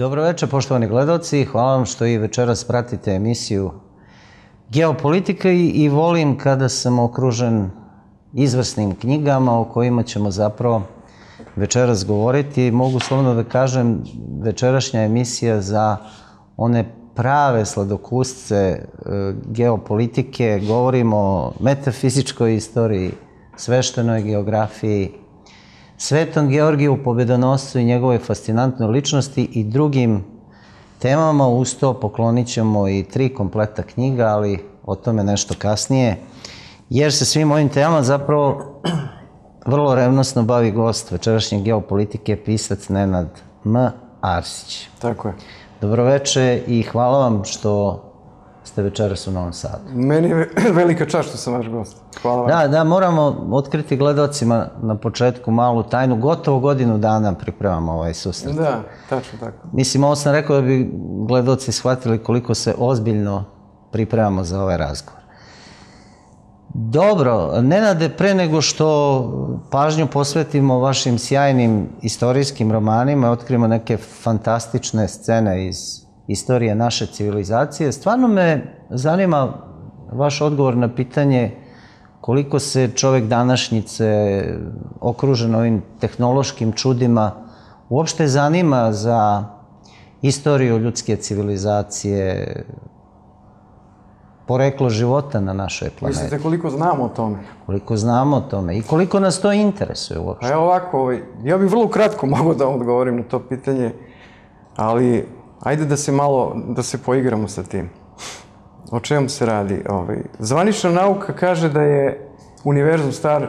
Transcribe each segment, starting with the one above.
Dobro večer, poštovani gledalci. Hvala vam što i večeras pratite emisiju Geopolitika i, volim kada sam okružen izvrsnim knjigama o kojima ćemo zapravo večeras govoriti. Mogu slovno da kažem večerašnja emisija za one prave sladokusce e, geopolitike. Govorimo o metafizičkoj istoriji, sveštenoj geografiji, Svetom Georgiju pobedonoscu i njegove fascinantnoj ličnosti i drugim temama. Uz to poklonit ćemo i tri kompleta knjiga, ali o tome nešto kasnije. Jer se svim ovim temama zapravo vrlo revnosno bavi gost večerašnje geopolitike, pisac Nenad M. Arsić. Tako je. Dobroveče i hvala vam što ste večeras u Novom Sadu. Meni je velika čast što sam vaš gost. Hvala vam. Da, da, moramo otkriti gledalcima na početku malu tajnu. Gotovo godinu dana pripremamo ovaj susret. Da, tačno tako. Mislim, ovo sam rekao da bi gledalci shvatili koliko se ozbiljno pripremamo za ovaj razgovor. Dobro, Nenade, pre nego što pažnju posvetimo vašim sjajnim istorijskim romanima i otkrimo neke fantastične scene iz istorije naše civilizacije, stvarno me zanima vaš odgovor na pitanje koliko se čovek današnjice okružen ovim tehnološkim čudima uopšte zanima za istoriju ljudske civilizacije, poreklo života na našoj planeti. Mislite koliko znamo o tome? Koliko znamo o tome i koliko nas to interesuje uopšte. Pa evo ovako, ovaj, ja bih vrlo kratko mogao da odgovorim na to pitanje, ali ajde da se malo, da se poigramo sa tim. O čemu se radi? Ovaj, zvanična nauka kaže da je univerzum star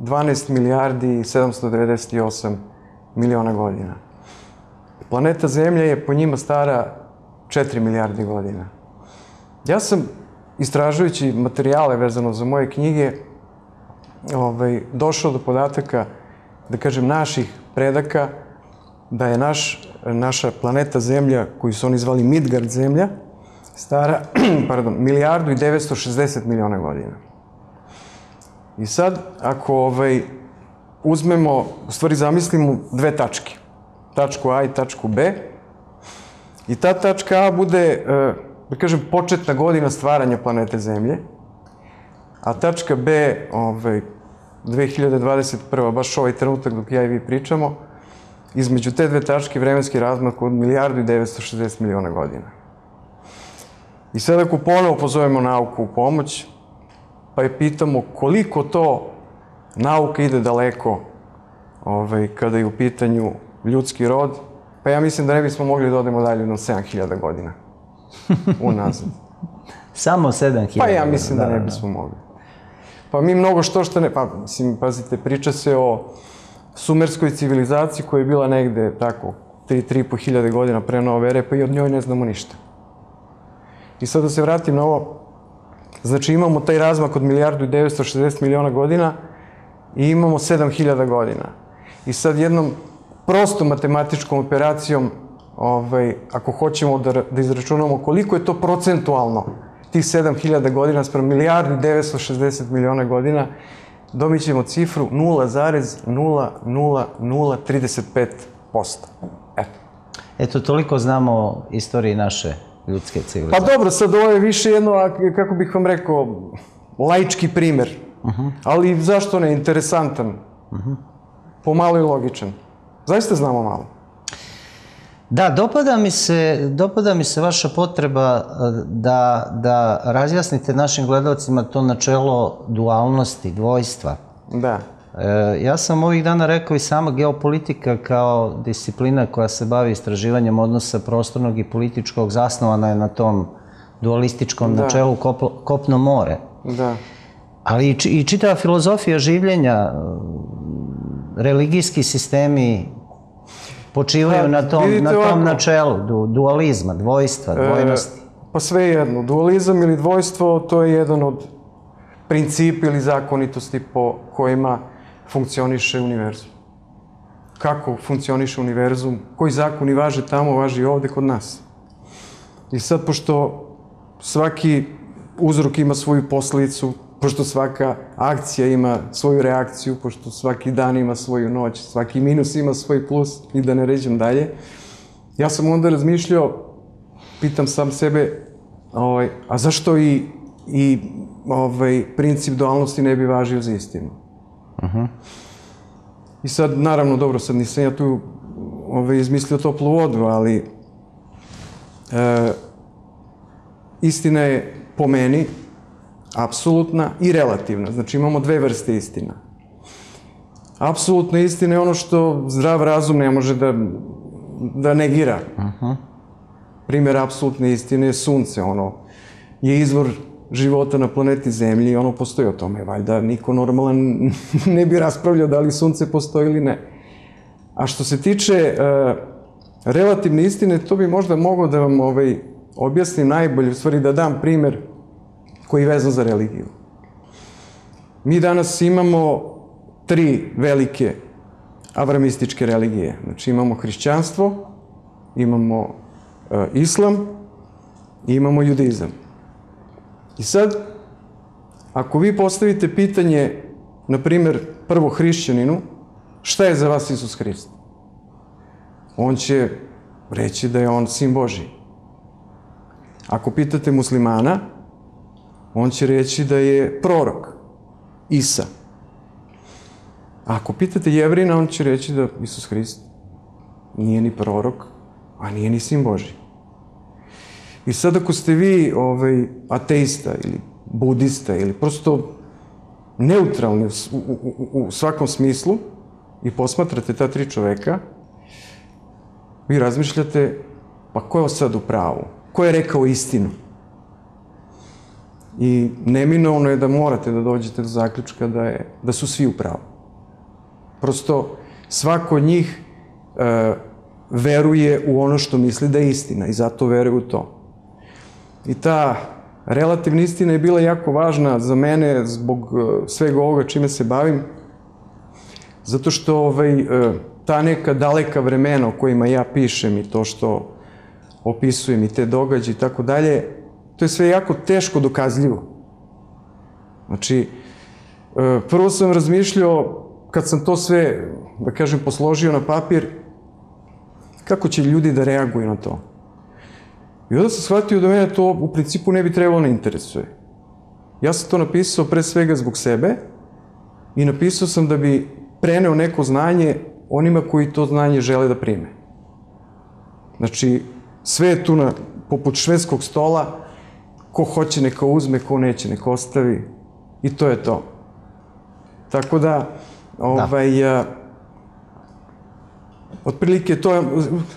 12 milijardi i 798 miliona godina. Planeta Zemlja je po njima stara 4 milijardi godina. Ja sam, istražujući materijale vezano za moje knjige, ovaj, došao do podataka, da kažem, naših predaka, da je naš, naša planeta Zemlja, koju su oni zvali Midgard Zemlja, stara, pardon, milijardu i 960 miliona godina. I sad, ako ovaj, uzmemo, u stvari zamislimo dve tačke, tačku A i tačku B, i ta tačka A bude, e, da kažem, početna godina stvaranja planete Zemlje, a tačka B, ovaj, 2021. baš ovaj trenutak dok ja i vi pričamo, između te dve tačke vremenski razmak od milijardu i 960 miliona godina. I sad ako ponovo pozovemo nauku u pomoć, pa je pitamo koliko to nauka ide daleko ovaj, kada je u pitanju ljudski rod, pa ja mislim da ne bismo mogli da odemo dalje na 7000 godina unazad. Samo 7000 Pa ja mislim da, da ne bismo mogli. Pa mi mnogo što što ne, pa mislim, pazite, priča se o sumerskoj civilizaciji koja je bila negde tako 3-3,5 hiljade godina pre nove ere, pa i od njoj ne znamo ništa. I sad da se vratim na ovo, znači imamo taj razmak od milijardu i 960 miliona godina i imamo 7000 godina. I sad jednom prostom matematičkom operacijom, ovaj, ako hoćemo da, da izračunamo koliko je to procentualno tih 7000 godina sprem milijardu i 960 miliona godina, domićemo cifru 0,00035%. Eto. Eto, toliko znamo o istoriji naše ljudske civilizacije. Pa dobro, sad ovo je više jedno, kako bih vam rekao, laički primer. Uh -huh. Ali zašto ne, interesantan. Uh -huh. Pomalo i logičan. Zaista znamo malo. Da, dopada mi se, dopada mi se vaša potreba da, da razjasnite našim gledalcima to načelo dualnosti, dvojstva. Da. E, ja sam ovih dana rekao i sama geopolitika kao disciplina koja se bavi istraživanjem odnosa prostornog i političkog zasnovana je na tom dualističkom da. načelu kop, kopno-more. Da. Ali i, i čitava filozofija življenja, religijski sistemi počivaju na tom, na tom ovako, načelu du, dualizma, dvojstva, dvojnosti. E, pa sve jedno, dualizam ili dvojstvo to je jedan od principa ili zakonitosti po kojima funkcioniše univerzum. Kako funkcioniše univerzum, koji zakoni važe tamo, važi ovde kod nas. I sad, pošto svaki uzrok ima svoju posledicu, pošto svaka akcija ima svoju reakciju, pošto svaki dan ima svoju noć, svaki minus ima svoj plus i da ne ređem dalje, ja sam onda razmišljao, pitam sam sebe, ovaj, a zašto i, i ovaj, princip dualnosti ne bi važio za istinu? Uh I sad, naravno, dobro, sad nisam ja tu ovaj, izmislio toplu vodu, ali e, istina je po meni apsolutna i relativna. Znači imamo dve vrste istina. Apsolutna istina je ono što zdrav razum ne može da, da negira. Uh -huh. Primjer apsolutne istine je sunce, ono je izvor života na planeti Zemlji i ono postoji o tome. Valjda niko normalan ne bi raspravljao da li sunce postoji ili ne. A što se tiče uh, relativne istine, to bi možda mogao da vam ovaj, objasnim najbolje, u stvari da dam primer koji je vezan za religiju. Mi danas imamo tri velike avramističke religije. Znači imamo hrišćanstvo, imamo uh, islam i imamo judaizam. I sad, ako vi postavite pitanje, na primer, prvo hrišćaninu, šta je za vas Isus Hrist? On će reći da je on sin Boži. Ako pitate muslimana, on će reći da je prorok, Isa. Ako pitate jevrina, on će reći da Isus Hrist nije ni prorok, a nije ni sin Boži. I sad ako ste vi ovaj, ateista ili budista ili prosto neutralni u, u, u, svakom smislu i posmatrate ta tri čoveka, vi razmišljate, pa ko je sad u pravu? Ko je rekao istinu? I neminovno je da morate da dođete do zaključka da, je, da su svi u pravu. Prosto svako od njih e, veruje u ono što misli da je istina i zato veruje u to. I ta relativna istina je bila jako važna za mene zbog e, svega ovoga čime se bavim, zato što ovaj, e, ta neka daleka vremena o kojima ja pišem i to što opisujem i te događaje i tako dalje, to je sve jako teško dokazljivo. Znači, e, prvo sam razmišljao, kad sam to sve, da kažem, posložio na papir, kako će ljudi da reaguju na to. I onda sam shvatio da mene to u principu ne bi trebalo ne da interesuje. Ja sam to napisao pre svega zbog sebe i napisao sam da bi preneo neko znanje onima koji to znanje žele da prime. Znači, sve je tu na, poput švedskog stola, ko hoće neka uzme, ko neće neka ostavi i to je to. Tako da, ovaj, da. otprilike to,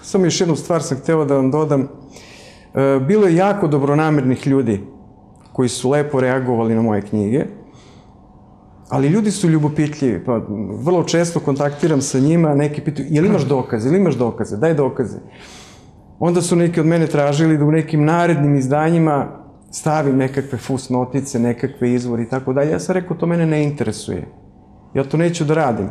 samo još jednu stvar sam hteo da vam dodam, E, bilo je jako dobronamernih ljudi koji su lepo reagovali na moje knjige, ali ljudi su ljubopitljivi, pa vrlo često kontaktiram sa njima, neki pitaju, jel imaš dokaze, jel imaš dokaze, daj dokaze. Onda su neki od mene tražili da u nekim narednim izdanjima stavim nekakve fusnotice, nekakve izvori i tako dalje. Ja sam rekao, to mene ne interesuje. Ja to neću da radim.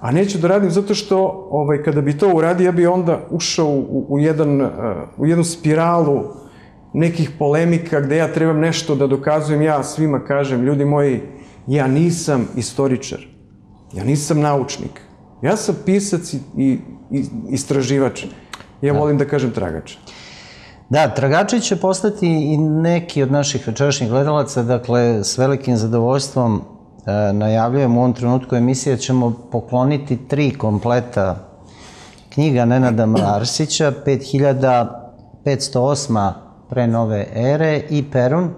A neću da radim zato što, ovaj, kada bi to uradio, ja bi onda ušao u, u, jedan, uh, u jednu spiralu nekih polemika gde ja trebam nešto da dokazujem. Ja svima kažem, ljudi moji, ja nisam istoričar. Ja nisam naučnik. Ja sam pisac i, i, i istraživač. Ja da. volim da kažem tragač. Da, tragači će postati i neki od naših večerašnjih gledalaca, dakle, s velikim zadovoljstvom E, najavljujem u ovom trenutku emisije, ćemo pokloniti tri kompleta knjiga Nenada Marsića, 5508. pre nove ere i Perun.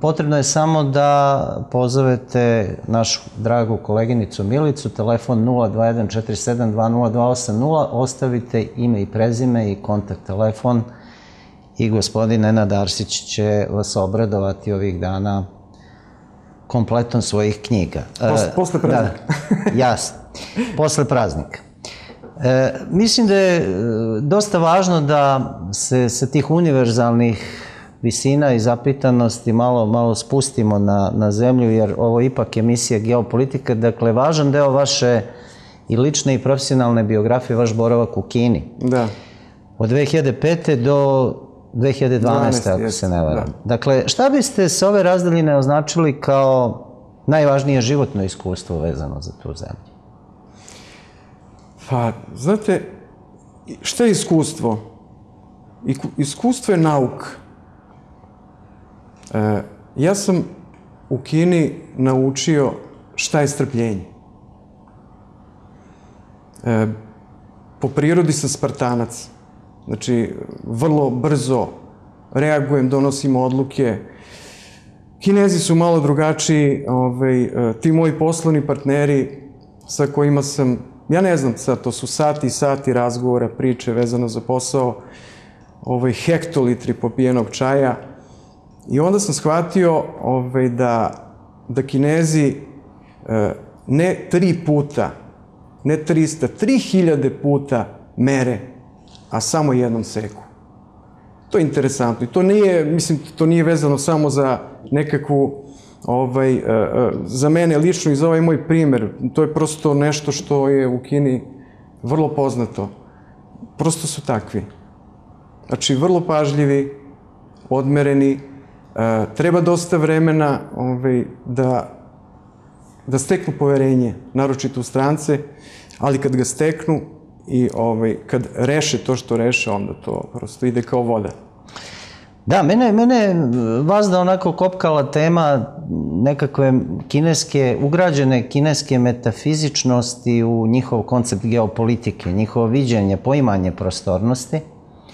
Potrebno je samo da pozovete našu dragu koleginicu Milicu, telefon 02147208280, ostavite ime i prezime i kontakt telefon i gospodin Nenad Arsić će vas obradovati ovih dana kompletom svojih knjiga. Posle, e, posle praznika. Da, jasno. Posle praznika. E, mislim da je e, dosta važno da se sa tih univerzalnih visina i zapitanosti malo, malo spustimo na, na zemlju, jer ovo ipak emisija geopolitika, dakle, važan deo vaše i lične i profesionalne biografije, vaš boravak u Kini. Da. Od 2005. do 2012. 12, ako se ne varam. Da. Dakle, šta biste s ove razdaljine označili kao najvažnije životno iskustvo vezano za tu zemlju? Pa, znate, šta je iskustvo? Iskustvo je nauk. E, ja sam u Kini naučio šta je strpljenje. E, po prirodi sam Spartanac. Znači, vrlo brzo reagujem, donosim odluke. Kinezi su malo drugačiji, ovaj, e, ti moji poslovni partneri sa kojima sam, ja ne znam sad, to su sati i sati razgovora, priče vezano za posao, ovaj, hektolitri popijenog čaja. I onda sam shvatio ovaj, da, da Kinezi e, ne tri puta, ne 300, 3000 puta mere, a samo jednom seku. To je interesantno i to nije, mislim, to nije vezano samo za nekakvu, ovaj, e, e, za mene lično i za ovaj moj primer. To je prosto nešto što je u Kini vrlo poznato. Prosto su takvi. Znači, vrlo pažljivi, odmereni, treba dosta vremena ovaj, da, da steknu poverenje, naročito u strance, ali kad ga steknu i ovaj, kad reše to što reše, onda to prosto ide kao voda. Da, mene, mene je vazda onako kopkala tema nekakve kineske, ugrađene kineske metafizičnosti u njihov koncept geopolitike, njihovo viđenje, poimanje prostornosti.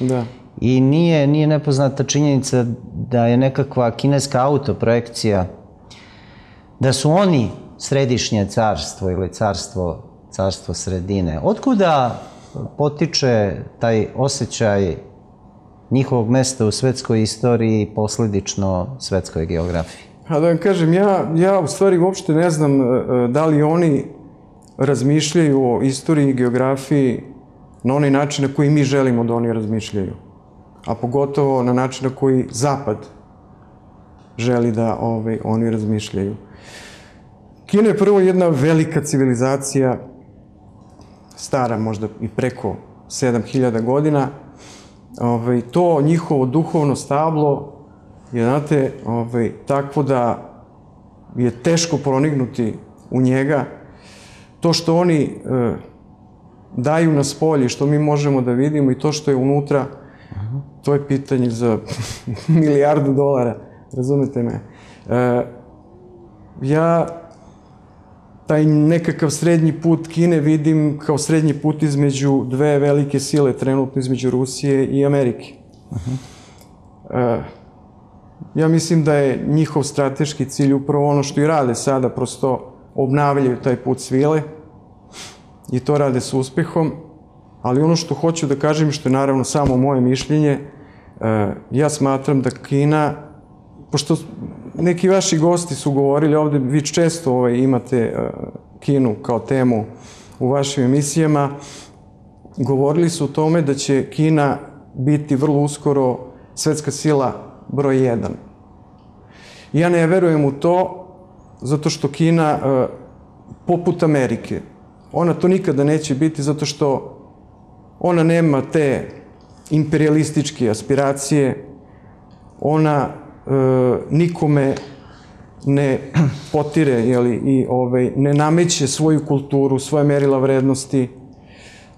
Da. I nije, nije nepoznata činjenica da je nekakva kineska autoprojekcija, da su oni središnje carstvo ili carstvo, carstvo sredine. Otkuda potiče taj osjećaj njihovog mesta u svetskoj istoriji i posledično svetskoj geografiji? A da vam kažem, ja, ja u stvari uopšte ne znam e, e, da li oni razmišljaju o istoriji i geografiji na onaj način na koji mi želimo da oni razmišljaju. A pogotovo na način na koji Zapad želi da ovaj, oni razmišljaju. Kina je prvo jedna velika civilizacija, stara možda i preko 7000 godina. Ovaj, to njihovo duhovno stablo je, znate, ovaj, takvo da je teško proniknuti u njega. To što oni e, daju na spolje, što mi možemo da vidimo i to što je unutra, to je pitanje za milijardu dolara, razumete me. E, ja taj nekakav srednji put Kine vidim kao srednji put između dve velike sile, trenutno između Rusije i Amerike. E, ja mislim da je njihov strateški cilj upravo ono što i rade sada, prosto obnavljaju taj put svile i to rade s uspehom, ali ono što hoću da kažem, što je naravno samo moje mišljenje, ja smatram da Kina, pošto neki vaši gosti su govorili ovde, vi često ovaj, imate e, Kinu kao temu u vašim emisijama, govorili su o tome da će Kina biti vrlo uskoro svetska sila broj 1. Ja ne verujem u to, zato što Kina, e, poput Amerike, ona to nikada neće biti zato što ona nema te imperialističke aspiracije, ona e, nikome ne potire jeli, i ovaj, ne nameće svoju kulturu, svoje merila vrednosti.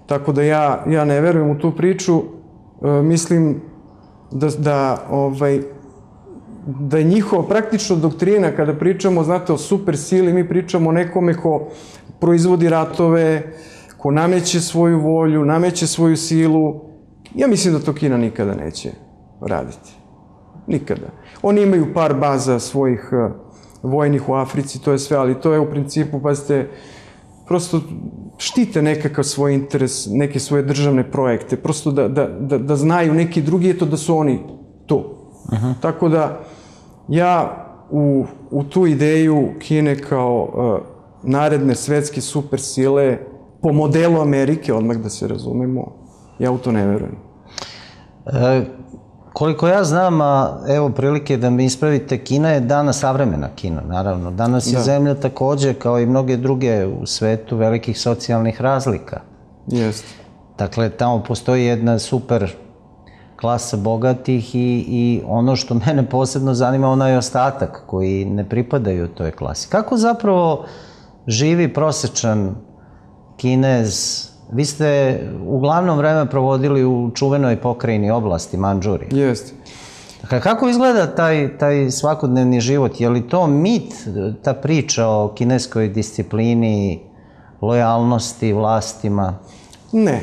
Tako da ja, ja ne verujem u tu priču. E, mislim da, da, ovaj, da je njihova praktično doktrina, kada pričamo, znate, o super sili, mi pričamo o nekome ko proizvodi ratove, ko nameće svoju volju, nameće svoju silu. Ja mislim da to Kina nikada neće raditi. Nikada. Oni imaju par baza svojih uh, vojnih u Africi, to je sve, ali to je u principu, pazite, prosto štite nekakav svoj interes, neke svoje državne projekte, prosto da, da, da, da znaju neki drugi, eto da su oni tu. Uh -huh. Tako da, ja u, u tu ideju Kine kao uh, naredne svetske super sile, po modelu Amerike, odmah da se razumemo, ja u to ne verujem. E, koliko ja znam, a evo prilike da mi ispravite, Kina je danas savremena Kina, naravno. Danas da. je zemlja takođe, kao i mnoge druge u svetu, velikih socijalnih razlika. Jeste. Dakle, tamo postoji jedna super klasa bogatih i, i ono što mene posebno zanima, onaj ostatak koji ne pripadaju toj klasi. Kako zapravo živi prosečan kinez Vi ste uglavnom vreme provodili u čuvenoj pokrajini oblasti Manđuri. Jeste. Dakle, kako izgleda taj, taj svakodnevni život? Je li to mit, ta priča o kineskoj disciplini, lojalnosti vlastima? Ne,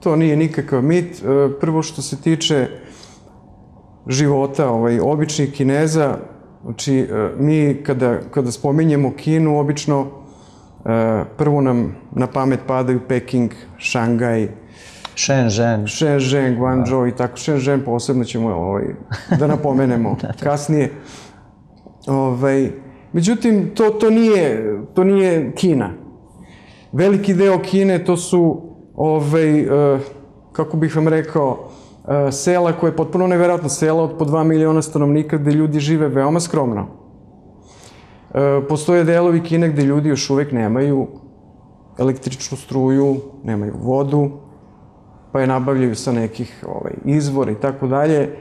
to nije nikakav mit. E, Prvo što se tiče života ovaj, običnih Kineza, znači e, mi kada, kada spominjemo Kinu, obično prvo nam na pamet padaju Peking, Šangaj, Shenzhen. Shenzhen, Guangzhou i tako. Shenzhen posebno ćemo ovaj, da napomenemo kasnije. Ovaj, međutim, to, to, nije, to nije Kina. Veliki deo Kine to su, ovaj, eh, kako bih vam rekao, eh, sela koje je potpuno neverovatno, sela od po 2 miliona stanovnika gde ljudi žive veoma skromno. Eh, Postoje delovi Kine gde ljudi još uvek nemaju električnu struju, nemaju vodu, pa je nabavljaju sa nekih ovaj, izvora i tako dalje,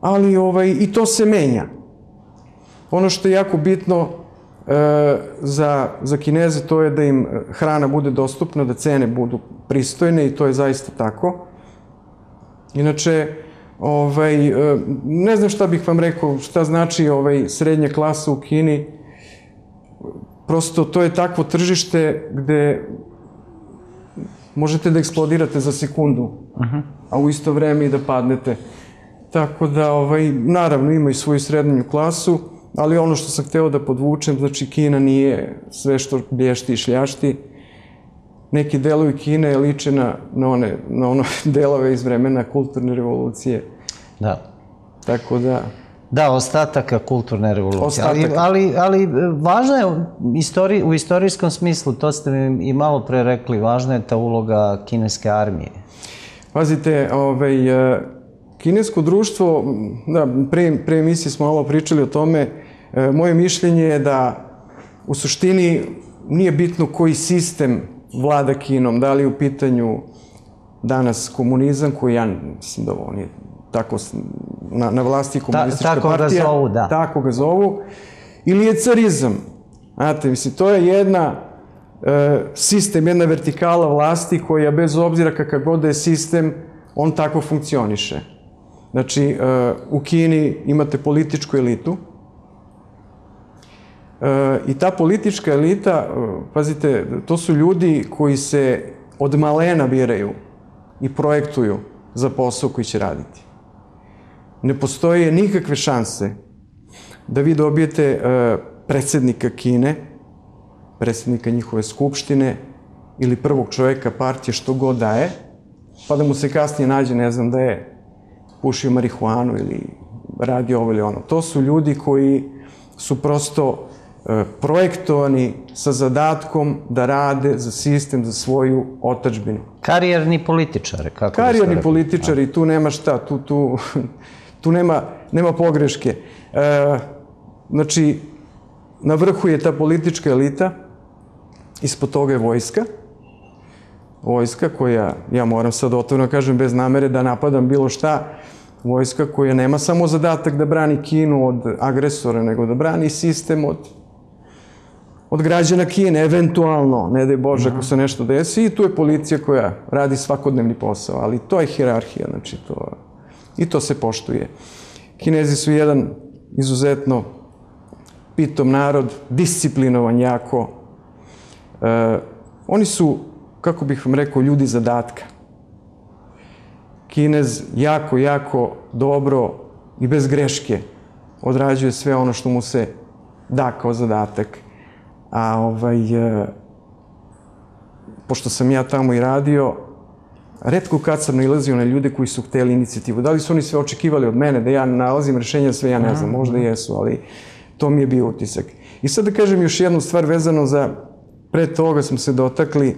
ali ovaj, i to se menja. Ono što je jako bitno e, za, za Kineze to je da im hrana bude dostupna, da cene budu pristojne i to je zaista tako. Inače, ovaj, e, ne znam šta bih vam rekao, šta znači ovaj, srednja klasa u Kini. Prosto to je takvo tržište gde možete da eksplodirate za sekundu, a u isto vreme i da padnete. Tako da, ovaj, naravno, ima i svoju srednju klasu, ali ono što sam hteo da podvučem, znači Kina nije sve što blješti i šljašti. Neki delovi Kine liče na, na, one, na ono delove iz vremena kulturne revolucije. Da. Tako da, Da, ostataka kulturne revolucije. Ali, Ostataka. ali, ali važna je istori, u istorijskom smislu, to ste mi i malo pre rekli, važna je ta uloga kineske armije. Pazite, ovaj, e, kinesko društvo, da, pre, pre emisije smo malo pričali o tome, e, moje mišljenje je da u suštini nije bitno koji sistem vlada Kinom, da li je u pitanju danas komunizam, koji ja mislim da on je tako na, na vlasti komunistička tako ga partija. zovu, da. Tako ga zovu. Ili je carizam. Znate, mislim, to je jedna e, sistem, jedna vertikala vlasti koja bez obzira kakav god da je sistem, on tako funkcioniše. Znači, e, u Kini imate političku elitu e, i ta politička elita, e, pazite, to su ljudi koji se od malena biraju i projektuju za posao koji će raditi. Ne postoje nikakve šanse da vi dobijete e, predsednika Kine, predsednika njihove skupštine ili prvog čoveka partije što god da je, pa da mu se kasnije nađe, ne znam, da je pušio marihuanu ili radio ovo ili ono. To su ljudi koji su prosto e, projektovani sa zadatkom da rade za sistem, za svoju otačbinu. Karijerni političare, kako biste Karijerni političari, tu nema šta, tu, tu, tu nema, nema pogreške. E, znači, na vrhu je ta politička elita, ispod toga je vojska, vojska koja, ja moram sad otvoreno kažem, bez namere da napadam bilo šta, vojska koja nema samo zadatak da brani Kinu od agresora, nego da brani sistem od od građana Kine, eventualno, ne daj Bože, ako se nešto desi, i tu je policija koja radi svakodnevni posao, ali to je hirarhija, znači to, i to se poštuje. Kinezi su jedan izuzetno pitom narod, disciplinovan jako. E, oni su, kako bih vam rekao, ljudi zadatka. Kinez jako, jako dobro i bez greške odrađuje sve ono što mu se da kao zadatak. A ovaj, e, pošto sam ja tamo i radio, redko kad sam nalazio na ljude koji su hteli inicijativu. Da li su oni sve očekivali od mene, da ja nalazim rešenja, sve ja ne znam, možda jesu, ali to mi je bio utisak. I sad da kažem još jednu stvar vezano za, pre toga smo se dotakli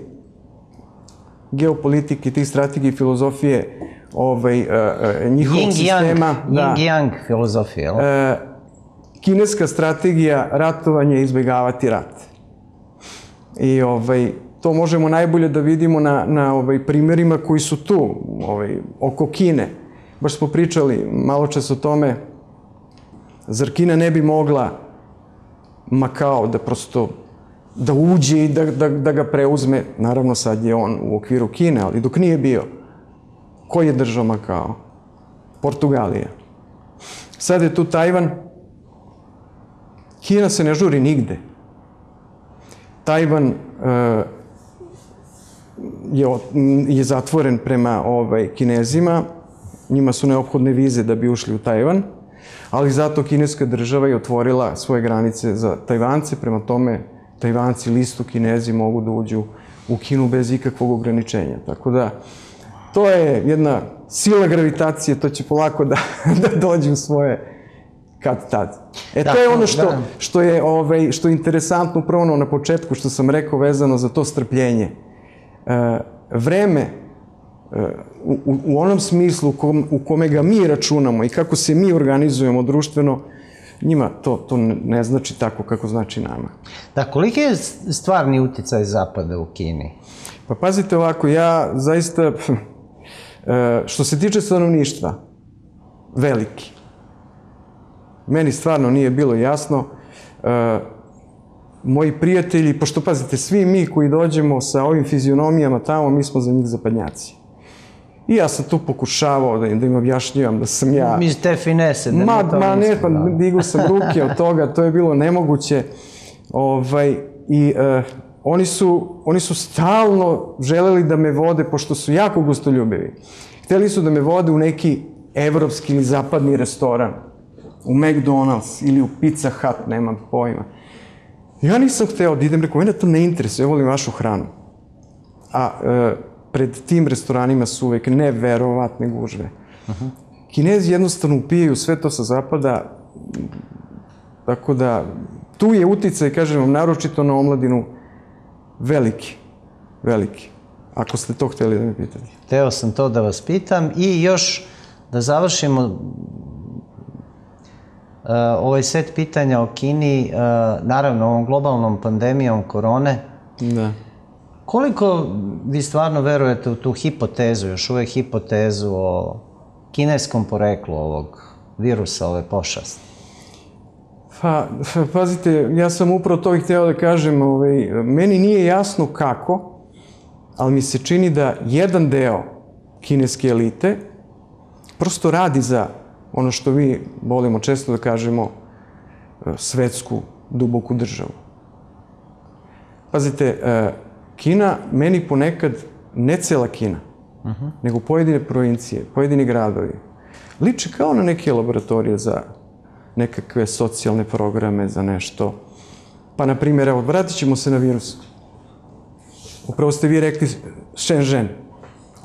geopolitike, tih strategije i filozofije ovaj, uh, uh, njihovog Yin-yang, sistema. Da. yin-yang filozofija, jel? E, kineska strategija ratovanja je izbjegavati rat. I ovaj, to možemo najbolje da vidimo na, na ovaj, primjerima koji su tu, ovaj, oko Kine. Baš smo pričali malo čas o tome, zar Kina ne bi mogla Makao da prosto da uđe i da, da, da ga preuzme. Naravno, sad je on u okviru Kine, ali dok nije bio, koji je držao Makao? Portugalija. Sad je tu Tajvan. Kina se ne žuri nigde. Tajvan uh, je, je zatvoren prema ovaj, kinezima. Njima su neophodne vize da bi ušli u Tajvan, ali zato kineska država je otvorila svoje granice za Tajvance, prema tome Tajvanci, listu kinezi mogu da uđu u Kinu bez ikakvog ograničenja. Tako da, to je jedna sila gravitacije, to će polako da, da dođe u svoje kad tad. E da, to je ono što, da. što, je, ovaj, što je interesantno upravo na početku što sam rekao vezano za to strpljenje. E, vreme e, u, u onom smislu u, kom, u kome ga mi računamo i kako se mi organizujemo društveno, njima to, to ne znači tako kako znači nama. Da, koliki je stvarni uticaj Zapada u Kini? Pa pazite ovako, ja zaista, e, što se tiče stanovništva, veliki. Meni stvarno nije bilo jasno. E, moji prijatelji, pošto pazite, svi mi koji dođemo sa ovim fizionomijama tamo, mi smo za njih zapadnjaci. I ja sam tu pokušavao da im, da im objašnjivam da sam ja... Mi te finese. Da ma, ma ne, pa da. digu sam ruke od toga, to je bilo nemoguće. Ovaj, I uh, oni, su, oni su stalno želeli da me vode, pošto su jako gostoljubivi. Hteli su da me vode u neki evropski ili zapadni restoran. U McDonald's ili u Pizza Hut, nemam pojma. Ja nisam hteo da idem, rekao, mene to ne interesuje, ja volim vašu hranu. A uh, pred tim restoranima su uvek neverovatne gužve. Uh -huh. Kinezi jednostavno upijaju sve to sa zapada, tako da tu je uticaj, kažem vam, naročito na omladinu, veliki, veliki. Ako ste to hteli da me pitate. Teo sam to da vas pitam i još da završimo ovaj set pitanja o Kini, uh, naravno ovom globalnom pandemijom korone. Da. Koliko vi stvarno verujete u tu hipotezu, još uvek hipotezu o kineskom poreklu ovog virusa, ove pošasti? Pa, pazite, ja sam upravo to i hteo da kažem, ovaj, meni nije jasno kako, ali mi se čini da jedan deo kineske elite prosto radi za ono što mi volimo često da kažemo svetsku, duboku državu. Pazite, e, Kina meni ponekad, ne cela Kina, uh -huh. nego pojedine provincije, pojedini gradovi, liče kao na neke laboratorije za nekakve socijalne programe, za nešto. Pa, na primjer, evo, vratit ćemo se na virus. Upravo ste vi rekli Shenzhen.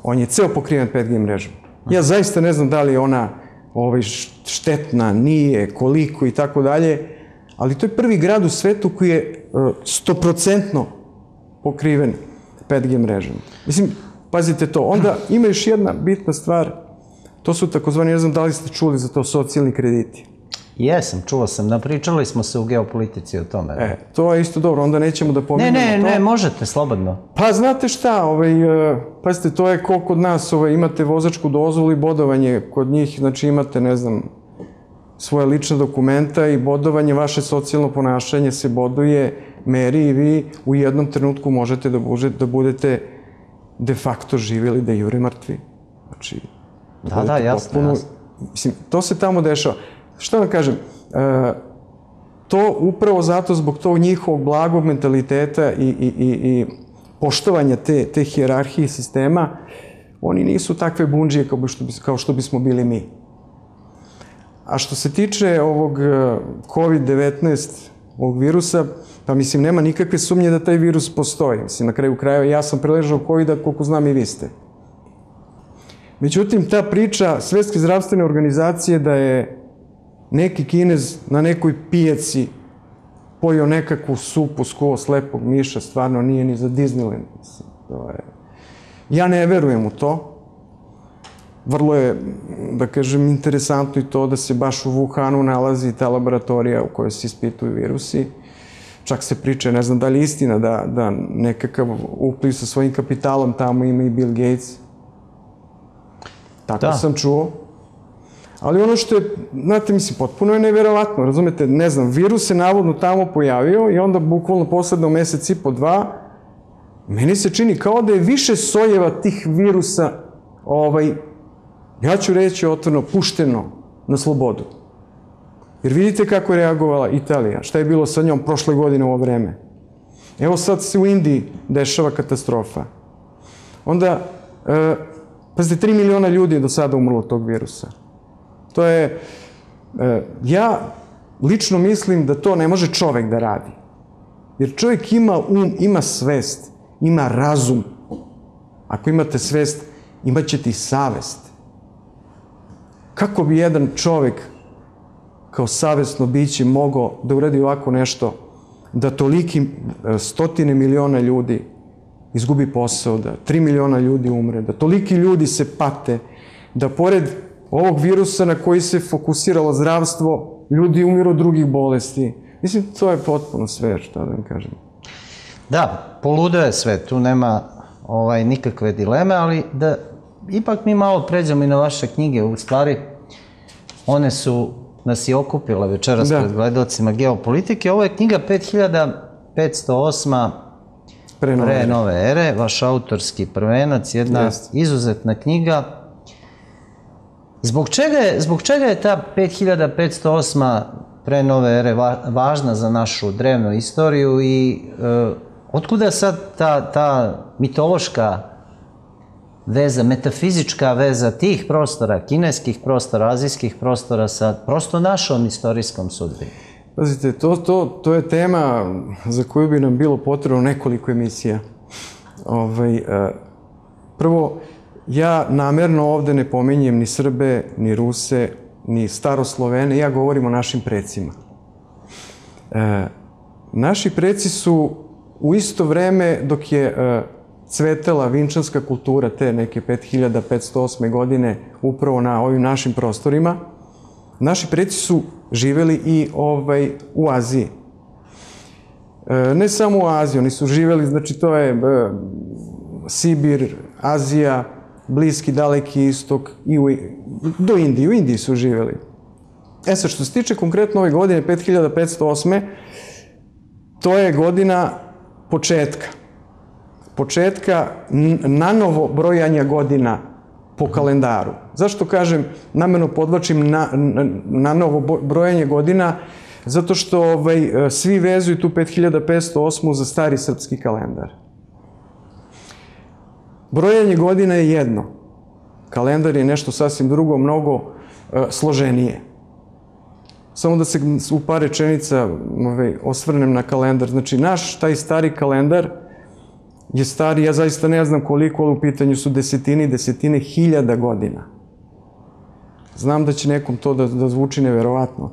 On je ceo pokriven 5G mrežom. Ja zaista ne znam da li je ona ovaj, štetna, nije, koliko i tako dalje, ali to je prvi grad u svetu koji je e, stoprocentno pokriven 5G mrežom. Mislim, pazite to. Onda ima još jedna bitna stvar, to su takozvani, ne znam da li ste čuli za to, socijalni krediti. Jesam, čuo sam. Napričali smo se u geopolitici o tome. E, to je isto dobro, onda nećemo da pominjamo ne, ne, to. Ne, ne, možete, slobodno. Pa znate šta, ovaj, uh, pazite, to je ko kod nas, ovaj, imate vozačku dozvolu i bodovanje, kod njih, znači imate, ne znam, svoje lične dokumenta i bodovanje, vaše socijalno ponašanje se boduje, meri i vi u jednom trenutku možete da, buže, da budete de facto živjeli da jure mrtvi. Znači, da, da, jasno, potpuno, jasno. Mislim, to se tamo dešava. Šta vam kažem, e, to upravo zato zbog tog njihovog blagog mentaliteta i, i, i, i poštovanja te, te hijerarhije sistema, oni nisu takve bunđije kao što, bi, kao što bismo bili mi. A što se tiče ovog e, COVID-19, ovog virusa, pa mislim, nema nikakve sumnje da taj virus postoji. Mislim, na kraju krajeva ja sam preležao COVID-a koliko znam i vi ste. Međutim, ta priča Svetske zdravstvene organizacije da je neki kinez na nekoj pijaci pojio nekakvu supu skoro slepog miša, stvarno nije ni za Disneyland. Mislim, to je... Ja ne verujem u to. Vrlo je, da kažem, interesantno i to da se baš u Wuhanu nalazi ta laboratorija u kojoj se ispituju virusi. Čak se priče, ne znam da li je istina, da, da nekakav upliv sa svojim kapitalom tamo ima i Bill Gates. Tako da. sam čuo. Ali ono što je, znate, mislim, potpuno je neverovatno, razumete, ne znam, virus se navodno tamo pojavio i onda bukvalno posledno mesec i po dva, meni se čini kao da je više sojeva tih virusa, ovaj, ja ću reći otvorno, pušteno na slobodu. Jer vidite kako je reagovala Italija, šta je bilo sa njom prošle godine u ovo vreme. Evo sad se u Indiji dešava katastrofa. Onda, e, pazite, 3 miliona ljudi je do sada umrlo od tog virusa. To je, e, ja lično mislim da to ne može čovek da radi. Jer čovjek ima um, ima svest, ima razum. Ako imate svest, imaćete i savest. Kako bi jedan čovek kao savestno biće mogao da uradi ovako nešto, da toliki e, stotine miliona ljudi izgubi posao, da 3 miliona ljudi umre, da toliki ljudi se pate, da pored ovog virusa na koji se fokusiralo zdravstvo, ljudi umiru od drugih bolesti. Mislim, to je potpuno sve, šta da vam kažem. Da, poludo je sve, tu nema ovaj, nikakve dileme, ali da ipak mi malo pređemo i na vaše knjige, u stvari one su nas i okupile večeras da. pred gledalcima geopolitike. Ovo je knjiga 5508 pre nove, pre nove ere, vaš autorski prvenac, jedna Jest. izuzetna knjiga. Zbog čega je, zbog čega je ta 5508 pre nove ere va, važna za našu drevnu istoriju i e, otkuda sad ta, ta mitološka veza, metafizička veza tih prostora, kineskih prostora, azijskih prostora sa prosto našom istorijskom sudbinom? Pazite, to, to, to je tema za koju bi nam bilo potrebno nekoliko emisija. Ovaj, uh, prvo, ja namerno ovde ne pominjem ni Srbe, ni Ruse, ni staroslovene, ja govorim o našim precima. E, naši preci su u isto vreme dok je e, cvetela vinčanska kultura te neke 5508. godine upravo na ovim našim prostorima, naši preci su živeli i ovaj, u Aziji. E, ne samo u Aziji, oni su živeli, znači to je e, Sibir, Azija, Bliski, Daleki istok i u, do Indije. U Indiji su živeli. E sad, što se tiče konkretno ove godine, 5508. To je godina početka. Početka nanovo brojanja godina po kalendaru. Zašto kažem, namerno podlačim na, na, na novo brojanje godina? Zato što ovaj, svi vezuju tu 5508 za stari srpski kalendar. Brojanje godina je jedno. Kalendar je nešto sasvim drugo, mnogo uh, složenije. Samo da se u par rečenica ovaj, osvrnem na kalendar. Znači, naš taj stari kalendar je stari, ja zaista ne znam koliko, ali u pitanju su desetine i desetine hiljada godina. Znam da će nekom to da, da zvuči neverovatno,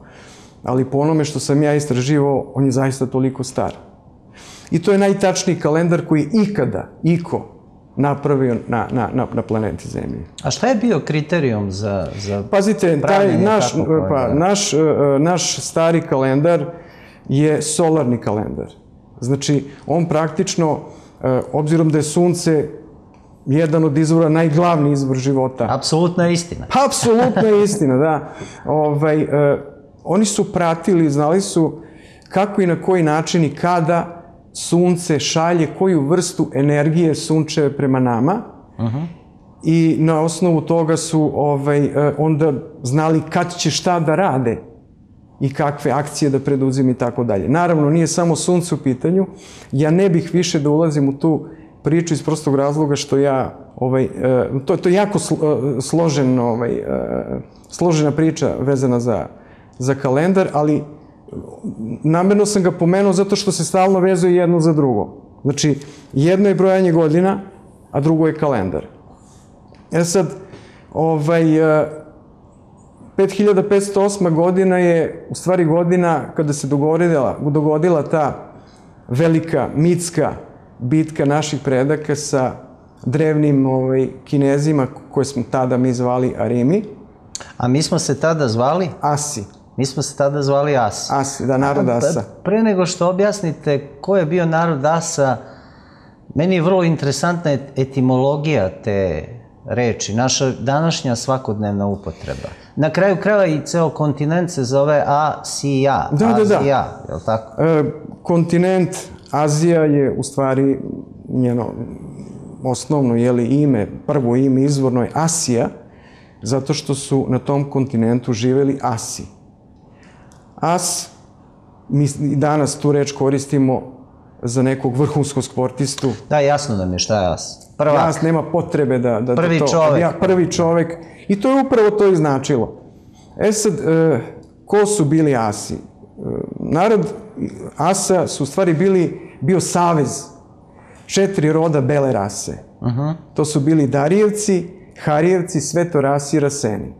ali po onome što sam ja istraživao, on je zaista toliko star. I to je najtačniji kalendar koji ikada, iko, napravio na, na, na, na planeti Zemlji. A šta je bio kriterijum za, za Pazite, taj naš, pa, naš, e, naš stari kalendar je solarni kalendar. Znači, on praktično E, obzirom da je sunce jedan od izvora, najglavniji izvor života. Apsolutna istina. Apsolutna je istina, da. Ovaj, uh, oni su pratili, znali su kako i na koji način i kada sunce šalje koju vrstu energije sunčeve prema nama. Uh -huh. I na osnovu toga su ovaj, uh, onda znali kad će šta da rade i kakve akcije da preduzim i tako dalje. Naravno, nije samo sunce u pitanju. Ja ne bih više da ulazim u tu priču iz prostog razloga što ja ovaj e, to to je jako e, složen ovaj e, složena priča vezana za za kalendar, ali namerno sam ga pomenuo zato što se stalno vezuje jedno za drugo. Znači, jedno je brojanje godina, a drugo je kalendar. E sad, ovaj, 5508. godina je u stvari godina kada se dogodila, dogodila ta velika mitska bitka naših predaka sa drevnim ovaj, kinezima koje smo tada mi zvali Arimi. A mi smo se tada zvali? Asi. Mi smo se tada zvali Asi. Asi, da, narod Asa. Pre nego što objasnite ko je bio narod Asa, meni je vrlo interesantna etimologija te reči, naša današnja svakodnevna upotreba. Na kraju krajeva i ceo kontinent se zove Asija, Da, da, da. Azija, je li tako? E, kontinent Azija je u stvari njeno osnovno jeli, ime, prvo ime izvorno je Asija, zato što su na tom kontinentu živeli Asi. As, mi danas tu reč koristimo za nekog vrhunskog sportistu. Da, jasno nam je šta je As. Prvak. Danas nema potrebe da, da, Prvi da to... čovek. Ja, prvi čovek. I to je upravo to i značilo. E sad, e, ko su bili Asi? E, narod Asa su u stvari bili, bio savez četiri roda bele rase. Uh -huh. To su bili Darijevci, Harijevci, Svetorasi i Raseni.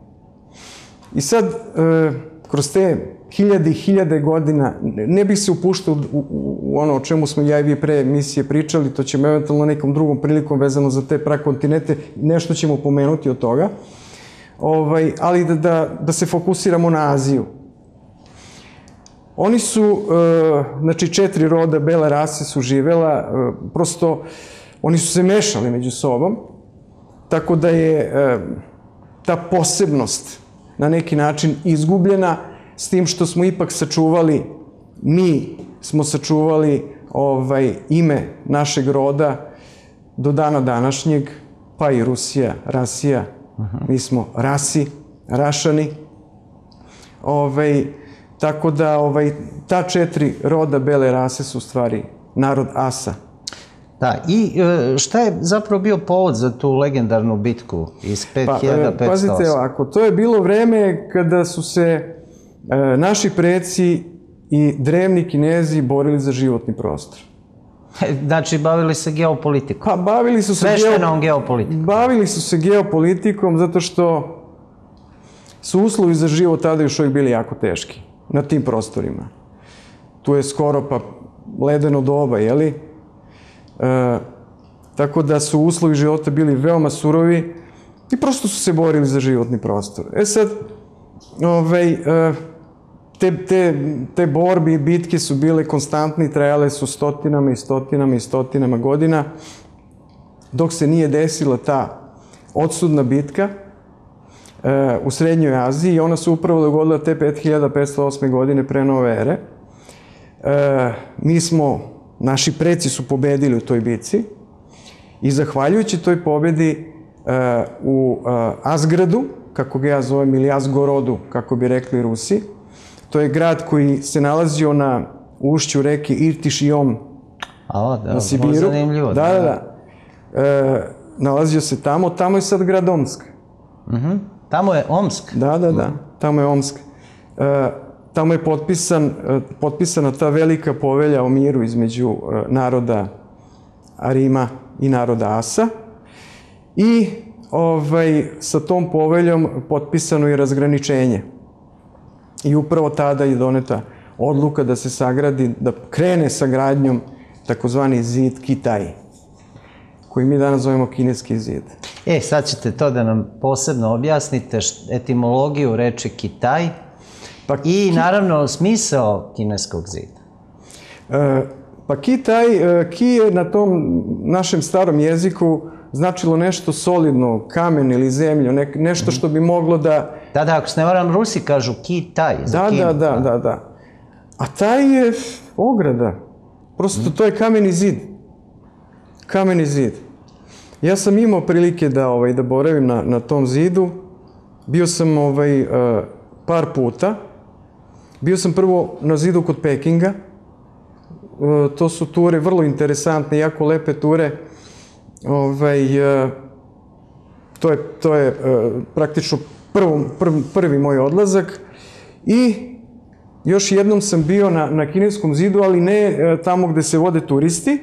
I sad, e, kroz te hiljade i hiljade godina, ne, bih se upuštao u ono o čemu smo ja i vi pre emisije pričali, to ćemo eventualno nekom drugom prilikom vezano za te prakontinente, nešto ćemo pomenuti od toga, ovaj, ali da, da, da se fokusiramo na Aziju. Oni su, e, znači četiri roda bele rase su živela, e, prosto oni su se mešali među sobom, tako da je e, ta posebnost na neki način izgubljena, s tim što smo ipak sačuvali, mi smo sačuvali ovaj, ime našeg roda do dana današnjeg, pa i Rusija, Rasija, mi smo Rasi, Rašani, ovaj, tako da ovaj, ta četiri roda bele rase su u stvari narod Asa. Da, i e, šta je zapravo bio povod za tu legendarnu bitku iz Pa, 5508? e, pazite ovako, to je bilo vreme kada su se naši preci i drevni kinezi borili za životni prostor. Znači, bavili se geopolitikom. Pa bavili su se Sveštenom geopolitikom. Bavili su se geopolitikom zato što su uslovi za život tada još uvijek bili jako teški na tim prostorima. Tu je skoro pa ledeno doba, jeli? E, tako da su uslovi života bili veoma surovi i prosto su se borili za životni prostor. E sad, ovaj, e, te, te, te borbe i bitke su bile konstantne i trajale su stotinama i stotinama i stotinama godina, dok se nije desila ta odsudna bitka e, u Srednjoj Aziji i ona se upravo dogodila te 5508. godine pre nove ere. E, mi smo, naši preci su pobedili u toj bitci i zahvaljujući toj pobedi e, u e, Asgradu, kako ga ja zovem, ili Asgorodu, kako bi rekli Rusi, to je grad koji se nalazio na ušću reke Irtiš i Om A, da, na Sibiru. zanimljivo. Da, da, da. E, nalazio se tamo, tamo je sad grad Omsk. Mhm. Tamo je Omsk. Da, da, da, tamo je Omsk. E, tamo je potpisan, e, potpisana ta velika povelja o miru između e, naroda Arima i naroda Asa. I ovaj, sa tom poveljom potpisano je razgraničenje. I upravo tada je doneta odluka da se sagradi, da krene sa gradnjom takozvani zid Kitaj, koji mi danas zovemo kineski zid. E, sad ćete to da nam posebno objasnite, etimologiju reči Kitaj Pa, i naravno smisao kineskog zida. E, pa Kitaj, e, ki je na tom našem starom jeziku značilo nešto solidno, kamen ili zemlju, nek, nešto što bi moglo da... Da, da, ako se ne varam, Rusi kažu Kitaj Da, Kinu. da, da, da, da. A taj je ograda. Prosto to je kameni zid. Kameni zid. Ja sam imao prilike da, ovaj, da boravim na, na tom zidu. Bio sam ovaj, uh, par puta. Bio sam prvo na zidu kod Pekinga. Uh, to su ture vrlo interesantne, jako lepe ture. Ovaj, uh, to je, to je praktično prvo, prv, prvi moj odlazak. I još jednom sam bio na, na kineskom zidu, ali ne e, tamo gde se vode turisti,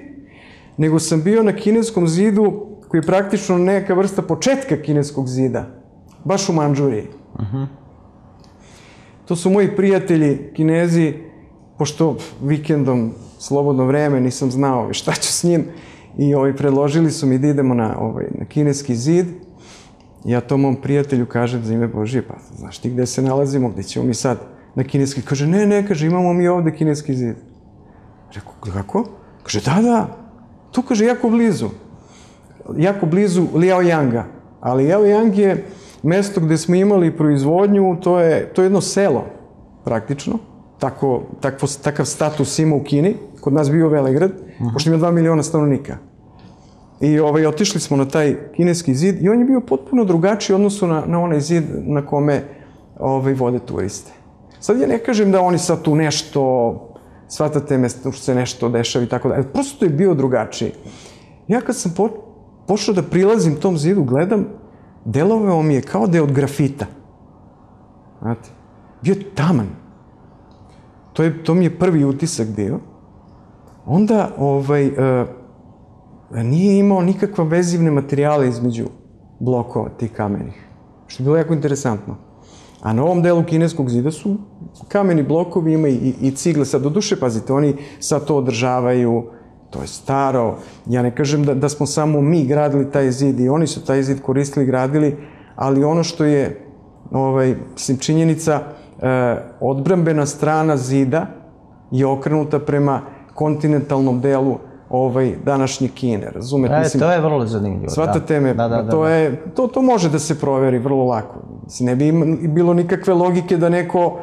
nego sam bio na kineskom zidu koji je praktično neka vrsta početka kineskog zida, baš u Manđuriji. To su moji prijatelji kinezi, pošto vikendom, slobodno vreme, nisam znao šta ću s njim, i ovaj, predložili su mi da idemo na, ovaj, na kineski zid. Ja to mom prijatelju kažem za ime Božije, pa znaš ti gde se nalazimo, gde ćemo mi sad na kineski? Kaže, ne, ne, kaže, imamo mi ovde kineski zid. Rekao, kako? Kaže, da, da, tu kaže jako blizu. Jako blizu Liao Yanga. Ali Yang je mesto gde smo imali proizvodnju, to je, to je jedno selo, praktično. Tako, takvo, takav status ima u Kini, kod nas bio Velegrad, uh -huh. pošto ima 2 miliona stanovnika. I ovaj, otišli smo na taj kineski zid i on je bio potpuno drugačiji odnosu na, na onaj zid na kome ovaj, vode turiste. Sad ja ne kažem da oni sad tu nešto, shvatate me, što se nešto dešava i tako da, prosto je bio drugačiji. Ja kad sam po, pošao da prilazim tom zidu, gledam, delovao mi je kao da je od grafita. Znate, bio taman. To, je, to mi je prvi utisak bio. Onda, ovaj, uh, nije imao nikakva vezivne materijale između blokova tih kamenih. Što je bilo jako interesantno. A na ovom delu kineskog zida su kameni blokovi, ima i, i cigle. Sad, do duše, pazite, oni sad to održavaju, to je staro. Ja ne kažem da, da smo samo mi gradili taj zid i oni su taj zid koristili, gradili, ali ono što je, ovaj, mislim, činjenica, e, odbrambena strana zida je okrenuta prema kontinentalnom delu ovaj, današnje Kine, razumete? E, Mislim, to je vrlo zanimljivo. Svata da. teme, da, da, da, to, da. je, to, to može da se proveri vrlo lako. Mislim, ne bi bilo nikakve logike da neko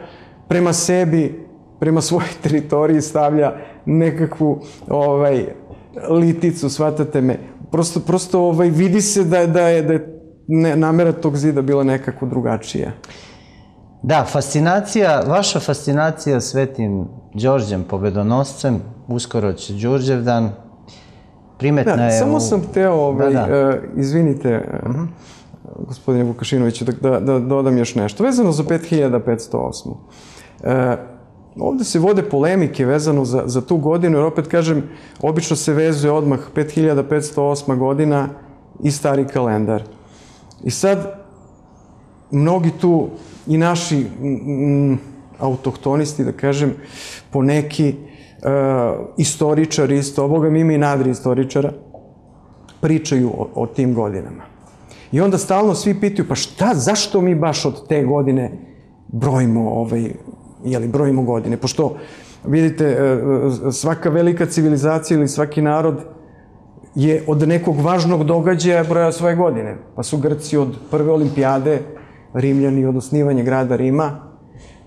prema sebi, prema svojoj teritoriji stavlja nekakvu ovaj, liticu, shvatate me. Prosto, prosto ovaj, vidi se da, da je, da je ne, namera tog zida bila nekako drugačija. Da, fascinacija, vaša fascinacija svetim Đorđem Pobedonoscem, uskoro će Đurđevdan, primetna da, je... Samo u... sam hteo, ovaj, da, da. Uh, izvinite, uh -huh. gospodine Vukašinoviću, da, da, da dodam još nešto. Vezano za 5508. Uh, e, ovde se vode polemike vezano za, za tu godinu, jer opet kažem, obično se vezuje odmah 5508. godina i stari kalendar. I sad, mnogi tu i naši m, autohtonisti, da kažem, po neki uh, istoričari isto, ovoga mi ima i nadri istoričara, pričaju o, o tim godinama. I onda stalno svi pitaju, pa šta, zašto mi baš od te godine brojimo, ovaj, jeli, brojimo godine? Pošto, vidite, e, svaka velika civilizacija ili svaki narod je od nekog važnog događaja broja svoje godine. Pa su Grci od prve olimpijade, Rimljani od osnivanja grada Rima,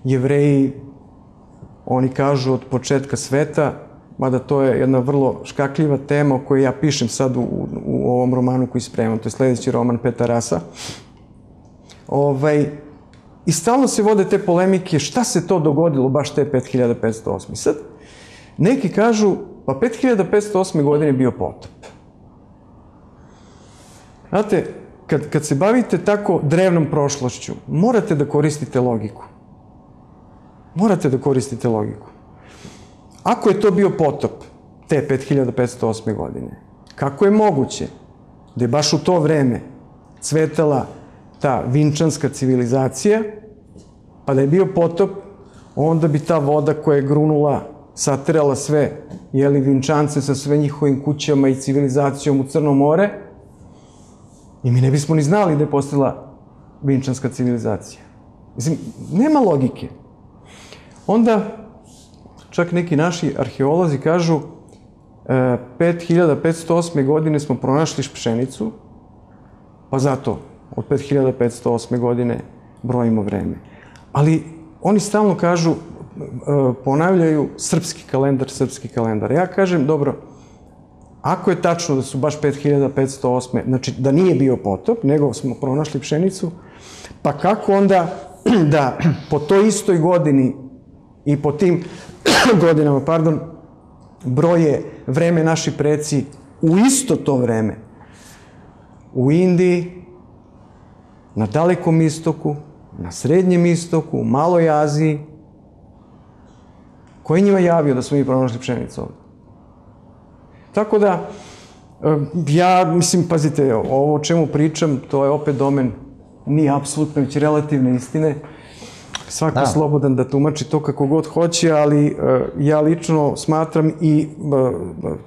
jevreji Oni kažu od početka sveta, mada to je jedna vrlo škakljiva tema o kojoj ja pišem sad u, u ovom romanu koji spremam, to je sledeći roman Petar Rasa. Ovaj, I stalno se vode te polemike šta se to dogodilo baš te 5508. Sad, neki kažu, pa 5508. godine je bio potop. Znate, kad, kad se bavite tako drevnom prošlošću, morate da koristite logiku. Morate da koristite logiku. Ako je to bio potop te 5508. godine, kako je moguće da je baš u to vreme cvetala ta vinčanska civilizacija, pa da je bio potop, onda bi ta voda koja je grunula satirala sve, jeli, vinčance sa sve njihovim kućama i civilizacijom u Crno more, i mi ne bismo ni znali da je postala vinčanska civilizacija. Mislim, nema logike. Onda, čak neki naši arheolozi kažu, 5508. E, godine smo pronašli pšenicu, pa zato od 5508. godine brojimo vreme. Ali oni stalno kažu, e, ponavljaju srpski kalendar, srpski kalendar. Ja kažem, dobro, ako je tačno da su baš 5508. znači da nije bio potop, nego smo pronašli pšenicu, pa kako onda da po toj istoj godini i po tim godinama, pardon, broje vreme naši preci u isto to vreme. U Indiji, na dalekom istoku, na srednjem istoku, u maloj Aziji. Ko je njima javio da smo mi pronašli pšenicu ovde? Tako da, ja, mislim, pazite, ovo o čemu pričam, to je opet domen nije apsolutno, već relativne istine svako da. slobodan da tumači to kako god hoće, ali uh, ja lično smatram i uh,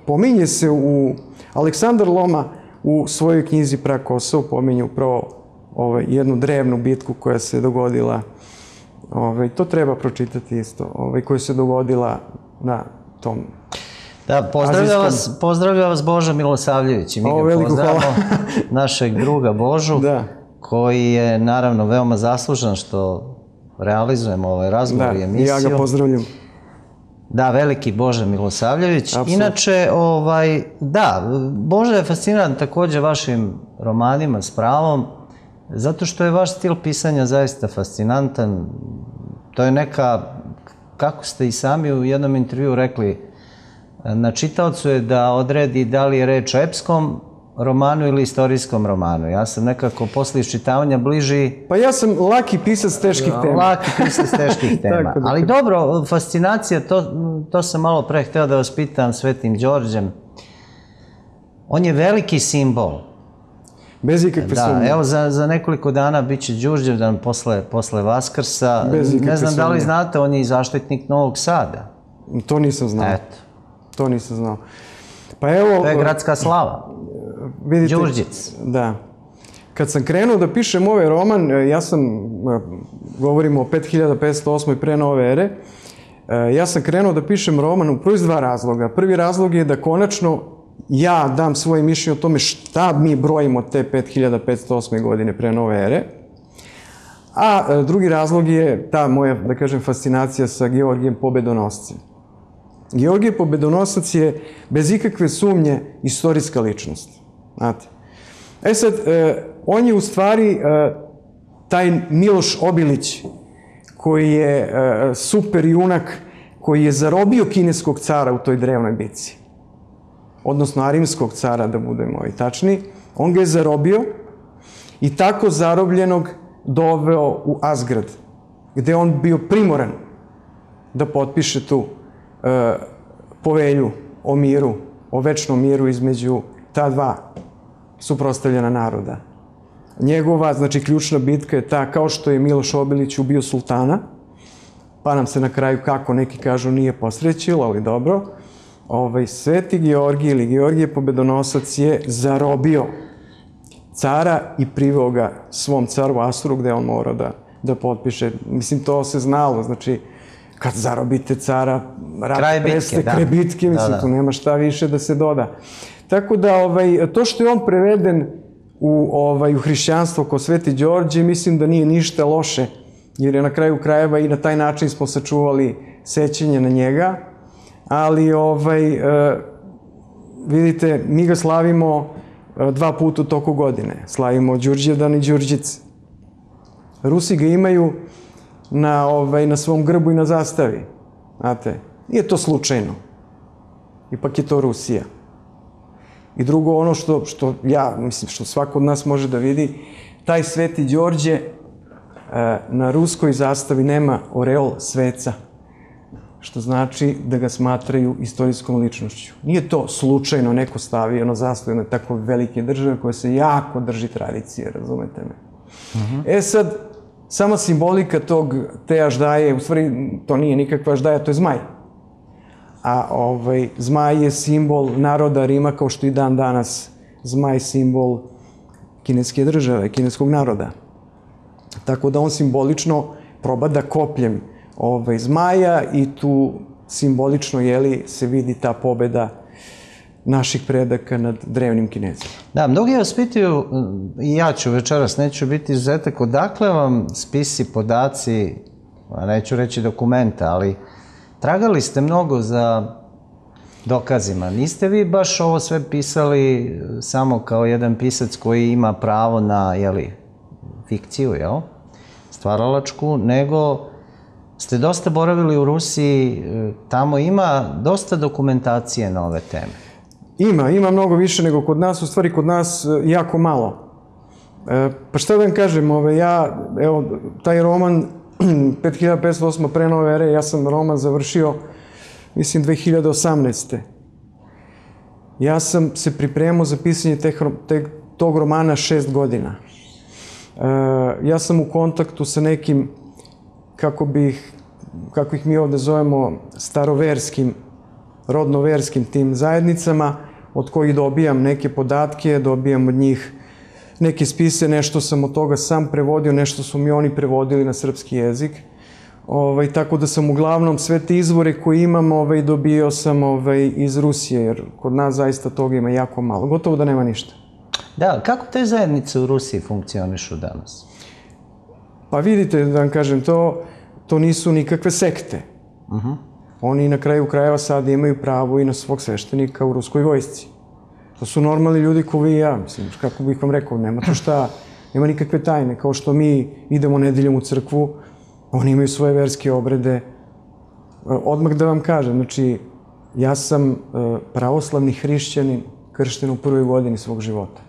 pominje se u Aleksandar Loma u svojoj knjizi Pra Kosovo pominje upravo ovaj, jednu drevnu bitku koja se dogodila Ovaj, to treba pročitati isto, ovaj, koja se dogodila na tom Da, pozdravlja vas, pozdravlja vas Boža Milosavljević i mi O, ga pozdravljamo, našeg druga Božu, Da. koji je naravno veoma zaslužan što realizujemo ovaj razgovor Da, i emisiju. ja ga pozdravljam. Da, veliki Bože Milosavljević. Apsolutno. Inače, ovaj, da, Bože je fascinan takođe vašim romanima s pravom, zato što je vaš stil pisanja zaista fascinantan. To je neka, kako ste i sami u jednom intervju rekli, na čitaocu je da odredi da li je reč o epskom romanu ili istorijskom romanu. Ja sam nekako posle iščitavanja bliži Pa ja sam laki pisac teških tema. Laki pisac teških tema. Da- Ali dobro, fascinacija, to, to sam malo pre hteo da vas pitam Svetim Đorđem. On je veliki simbol. Bez ikakve Da, sumnje. evo za, za nekoliko dana bit će Đurđevdan posle, posle Vaskrsa. Bez ikakve ne znam da li znate, on je i zaštitnik Novog Sada. To nisam znao. Eto, To nisam znao. Pa evo, to je gradska slava. Vidite... Đurđic. Da. Kad sam krenuo da pišem ovaj roman, e, ja sam, e, govorimo o 5508. pre nove ere, e, ja sam krenuo da pišem roman upravo iz dva razloga. Prvi razlog je da konačno ja dam svoje mišljenje o tome šta mi brojimo te 5508. godine pre nove ere, a drugi razlog je ta moja, da kažem, fascinacija sa Georgijem Pobedonoscem. Georgije Pobedonosac je bez ikakve sumnje istorijska ličnost. Znate. E sad, e, on je u stvari e, taj Miloš Obilić, koji je e, super junak, koji je zarobio kineskog cara u toj drevnoj bici. Odnosno, arimskog cara, da budemo i tačni. On ga je zarobio i tako zarobljenog doveo u Asgrad, gde on bio primoran da potpiše tu povelju o miru, o večnom miru između ta dva suprostavljena naroda. Njegova, znači, ključna bitka je ta, kao što je Miloš Obilić ubio sultana, pa nam se na kraju, kako neki kažu, nije posrećilo, ali dobro, ovaj, Sveti Georgij ili Georgije Pobedonosac je zarobio cara i priveo ga svom caru Asuru gde on mora da, da potpiše. Mislim, to se znalo, znači, kad zarobite cara, rat Kraj bitke, da. kraj bitke, Da, mislim, da. tu nema šta više da se doda. Tako da, ovaj, to što je on preveden u, ovaj, u hrišćanstvo ko Sveti Đorđe, mislim da nije ništa loše, jer je na kraju krajeva i na taj način smo sačuvali sećanje na njega, ali ovaj, e, vidite, mi ga slavimo e, dva puta u toku godine. Slavimo Đurđevdan i Đurđic. Rusi ga imaju na, ovaj, na svom grbu i na zastavi. Znate, nije to slučajno. Ipak je to Rusija. I drugo, ono što, što ja, mislim, što svako od nas može da vidi, taj Sveti Đorđe e, na ruskoj zastavi nema oreol sveca što znači da ga smatraju istorijskom ličnošću. Nije to slučajno neko stavio na zastavu jedne tako velike države koja se jako drži tradicije, razumete me. E sad, sama simbolika tog, te aždaje, u stvari to nije nikakva aždaja, to je zmaj. A ovaj, zmaj je simbol naroda Rima kao što i dan danas zmaj simbol kineske države, kineskog naroda. Tako da on simbolično proba da kopljem ovaj, zmaja i tu simbolično jeli, se vidi ta pobeda naših predaka nad drevnim kinezima. Da, mnogi vas pitaju, i ja ću večeras, neću biti izuzetak, odakle vam spisi, podaci, neću reći dokumenta, ali tragali ste mnogo za dokazima. Niste vi baš ovo sve pisali samo kao jedan pisac koji ima pravo na, jeli, fikciju, jel? Stvaralačku, nego ste dosta boravili u Rusiji, tamo ima dosta dokumentacije na ove teme. Ima, ima mnogo više nego kod nas, u stvari kod nas e, jako malo. E, pa šta da vam kažem, ove, ja, evo, taj roman 5508. pre nove ere, ja sam roman završio, mislim, 2018. Ja sam se pripremao za pisanje teh, te, tog romana šest godina. E, ja sam u kontaktu sa nekim, kako bih, kako ih mi ovde zovemo, staroverskim, rodnoverskim tim zajednicama, od kojih dobijam neke podatke, dobijam od njih neke spise, nešto sam od toga sam prevodio, nešto su mi oni prevodili na srpski jezik. Ovaj, tako da sam uglavnom sve te izvore koje imam ovaj, dobio sam ovaj, iz Rusije, jer kod nas zaista toga ima jako malo. Gotovo da nema ništa. Da, kako te zajednice u Rusiji funkcionišu danas? Pa vidite, da vam kažem, to, to nisu nikakve sekte. Uh -huh. Oni na kraju krajeva sad imaju pravo i na svog sveštenika u ruskoj vojsci. To su normalni ljudi kao vi i ja, mislim, kako bih vam rekao, nema to šta, nema nikakve tajne, kao što mi idemo nedeljom u crkvu, oni imaju svoje verske obrede. Odmah da vam kažem, znači, ja sam pravoslavni hrišćanin, kršten u prvoj godini svog života.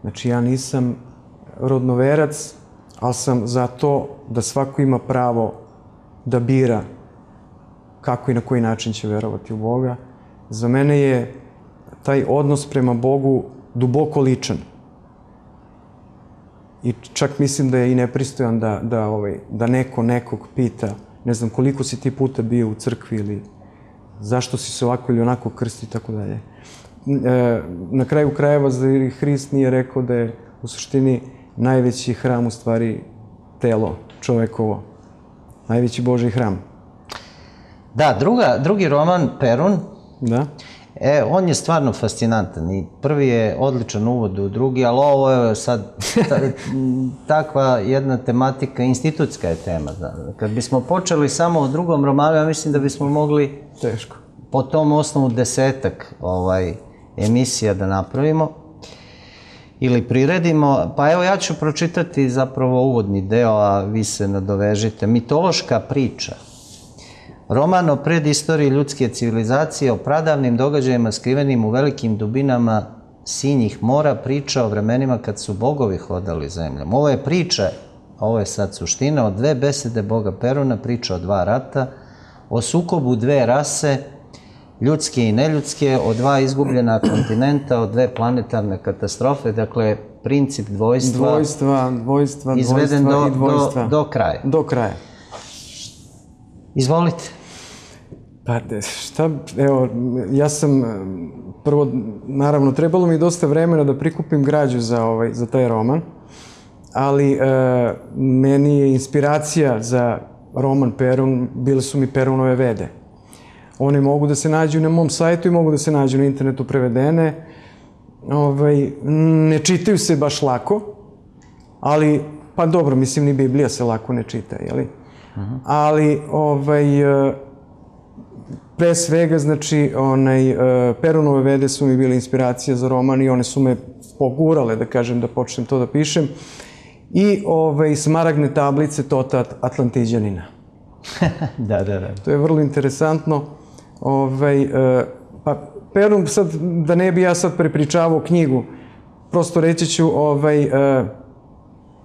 Znači, ja nisam rodnoverac, ali sam za to da svako ima pravo da bira kako i na koji način će verovati u Boga. Za mene je taj odnos prema Bogu duboko ličan. I čak mislim da je i nepristojan da, da, ovaj, da neko nekog pita, ne znam koliko si ti puta bio u crkvi ili zašto si se ovako ili onako krsti i tako dalje. E, na kraju krajeva Hrist nije rekao da je u suštini najveći hram u stvari telo čovekovo. Najveći Boži hram. Da, druga, drugi roman, Perun, Da? E, on je stvarno fascinantan i prvi je odličan uvod u drugi, ali ovo je sad ta, takva jedna tematika, institutska je tema. Da. Kad bismo počeli samo o drugom romanu, ja mislim da bismo mogli Teško. po tom osnovu desetak ovaj, emisija da napravimo ili priredimo. Pa evo ja ću pročitati zapravo uvodni deo, a vi se nadovežite. Mitološka priča. Roman o predistoriji ljudske civilizacije, o pradavnim događajima skrivenim u velikim dubinama sinjih mora, priča o vremenima kad su bogovi hodali zemljom. Ovo je priča, ovo je sad suština, o dve besede boga Peruna, priča o dva rata, o sukobu dve rase, ljudske i neljudske, o dva izgubljena kontinenta, o dve planetarne katastrofe, dakle, princip dvojstva, Dvojstva, dvojstva, izveden dvojstva do, i dvojstva. do, do kraja. Do kraja. Izvolite. Pa šta, evo, ja sam prvo, naravno, trebalo mi dosta vremena da prikupim građu za, ovaj, za taj roman, ali e, meni je inspiracija za roman Perun, bile su mi Perunove vede. One mogu da se nađu na mom sajtu i mogu da se nađu na internetu prevedene. Ovaj, ne čitaju se baš lako, ali, pa dobro, mislim, ni Biblija se lako ne čita, jeli? Uh -huh. Ali, ovaj, e, pre svega, znači, onaj, uh, Perunove vede su mi bile inspiracija za roman i one su me pogurale, da kažem, da počnem to da pišem. I ovaj, smaragne tablice Tota Atlantiđanina. da, da, da. To je vrlo interesantno. Ovaj, uh, pa, Perun, sad, da ne bi ja sad prepričavao knjigu, prosto reći ću ovaj, uh,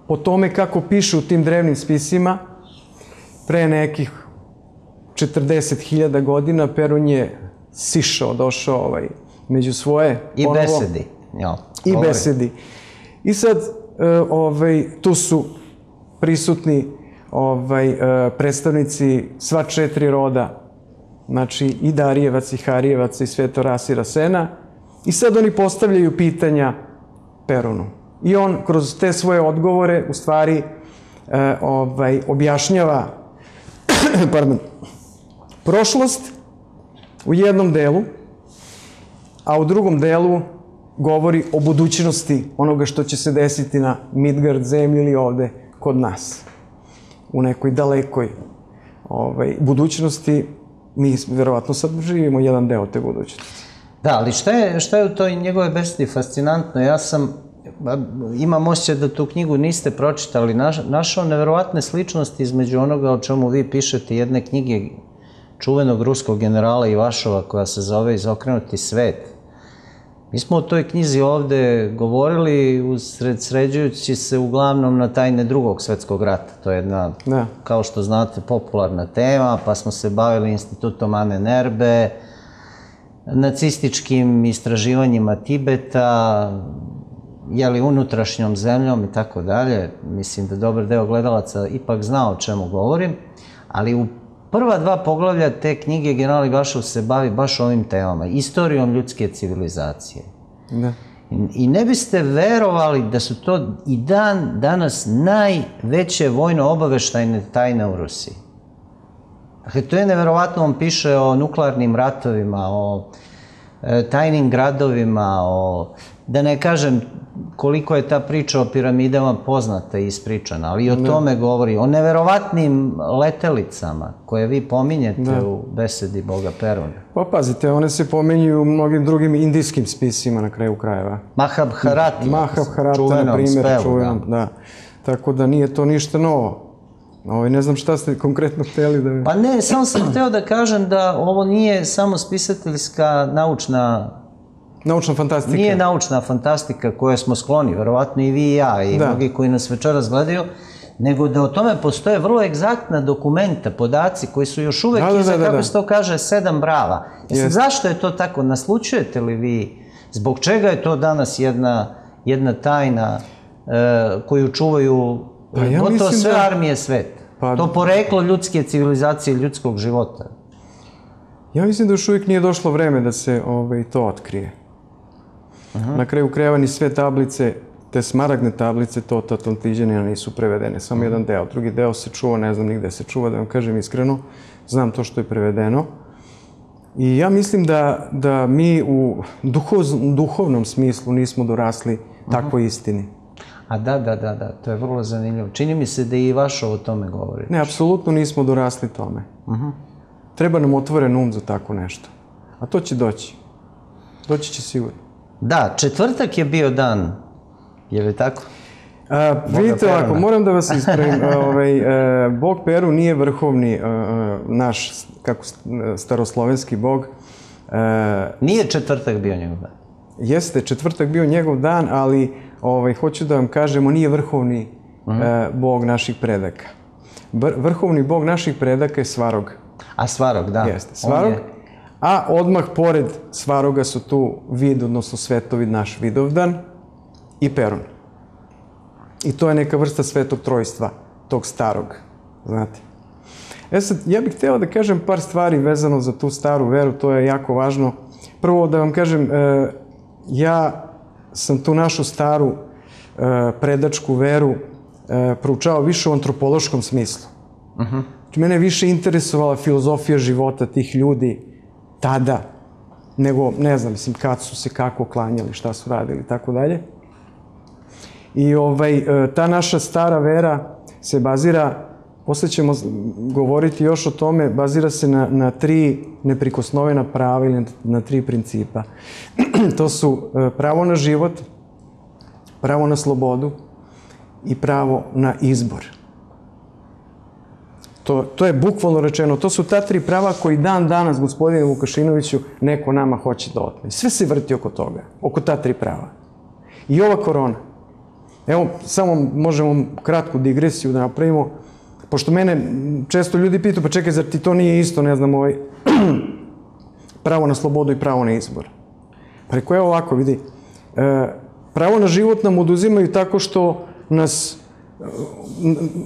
po tome kako pišu u tim drevnim spisima, pre nekih 40.000 godina Perun je sišao, došao ovaj, među svoje. I ponovo, besedi. Ja, I besedi. I sad, ovaj, tu su prisutni ovaj, predstavnici sva četiri roda, znači i Darijevac, i Harijevac, i Svetoras, i Rasena. I sad oni postavljaju pitanja Perunu. I on kroz te svoje odgovore u stvari ovaj, objašnjava pardon, prošlost u jednom delu, a u drugom delu govori o budućnosti onoga što će se desiti na Midgard zemlji ili ovde kod nas. U nekoj dalekoj ovaj, budućnosti mi verovatno sad živimo jedan deo te budućnosti. Da, ali šta je, šta je u toj njegove besedi fascinantno? Ja sam, imam osjećaj da tu knjigu niste pročitali, naš, našao neverovatne sličnosti između onoga o čemu vi pišete jedne knjige čuvenog ruskog generala Ivašova koja se zove Izokrenuti svet. Mi smo o toj knjizi ovde govorili usred, sređujući se uglavnom na tajne drugog svetskog rata. To je jedna, Da. kao što znate, popularna tema, pa smo se bavili institutom Ane Nerbe, nacističkim istraživanjima Tibeta, jeli unutrašnjom zemljom i tako dalje. Mislim da dobar deo gledalaca ipak zna o čemu govorim, ali u prva dva poglavlja te knjige general Ivašov se bavi baš ovim temama, istorijom ljudske civilizacije. Da. I ne biste verovali da su to i dan danas najveće vojno obaveštajne tajne u Rusiji. Dakle, to je neverovatno, on piše o nuklearnim ratovima, o tajnim gradovima, o, da ne kažem koliko je ta priča o piramidama poznata i ispričana, ali i o tome govori, o neverovatnim letelicama koje vi pominjete u besedi Boga Peruna. Pa pazite, one se pomenju u mnogim drugim indijskim spisima na kraju krajeva. Mahabharati. Mahabharata, na primjer, čuvenom, da. Tako da nije to ništa novo. Ovaj, ne znam šta ste konkretno hteli da... mi- Pa ne, samo sam hteo da kažem da ovo nije samo spisateljska naučna Naučna fantastika. Nije naučna fantastika koje smo skloni, verovatno i vi i ja i Da. mnogi koji nas večeras gledaju, nego da o tome postoje vrlo egzaktna dokumenta, podaci koji su još uvek Da, da, iza, da, da, kako da. se to kaže, sedam brava. E Jeste. zašto je to tako? Naslučujete li vi? Zbog čega je to danas jedna, jedna tajna e, koju čuvaju Pa ja mislim sve da- armije sveta? Pa- to poreklo ljudske civilizacije, ljudskog života. Ja mislim da još uvijek nije došlo vreme da se ovaj, to otkrije. Na kraju krajeva ni sve tablice, te smaragne tablice, to Tatontiđanina nisu prevedene. Samo jedan deo. Drugi deo se čuva, ne znam nigde se čuva, da vam kažem iskreno. Znam to što je prevedeno. I ja mislim da, da mi u duhov, duhovnom smislu nismo dorasli takvoj istini. A da, da, da, da, to je vrlo zanimljivo. Čini mi se da i vaš o tome govori. Ne, apsolutno nismo dorasli tome. Treba nam otvoren um za tako nešto. A to će doći. Doći će sigurno. Da, četvrtak je bio dan, je li tako? A, vidite ovako, moram da vas ispravim. ovaj, e, bog Peru nije vrhovni e, naš, kako e, staroslovenski bog. E, Nije četvrtak bio njegov dan. jeste četvrtak bio njegov dan, ali ovaj, hoću da vam kažemo, nije vrhovni e, bog naših predaka. Br- vrhovni bog naših predaka je Svarog. A Svarog, da. Jeste, Svarog. je- A odmah pored Svaroga su tu vid, odnosno svetovid naš Vidovdan i Perun. I to je neka vrsta svetog trojstva, tog starog, znate. E sad, ja bih hteo da kažem par stvari vezano za tu staru veru, to je jako važno. Prvo da vam kažem, e, ja sam tu našu staru e, predačku veru e, proučavao više u antropološkom smislu. Znači, Mene je više interesovala filozofija života tih ljudi tada, nego, ne znam, mislim, kad su se kako klanjali, šta su radili, i tako dalje. I ovaj, e, ta naša stara vera se bazira, posle ćemo govoriti još o tome, bazira se na, na tri neprikosnovena prava ili na, na tri principa. to su e, pravo na život, pravo na slobodu i pravo na izbor. To, to je bukvalno rečeno. To su ta tri prava koji dan danas, gospodine Vukašinoviću, neko nama hoće da otme. Sve se vrti oko toga, oko ta tri prava. I ova korona. Evo, samo možemo kratku digresiju da napravimo. Pošto mene često ljudi pitaju, pa čekaj, zar ti to nije isto, ne znam, ovaj, pravo na slobodu i pravo na izbor. Pa rekao, evo ovako, vidi, e, pravo na život nam oduzimaju tako što nas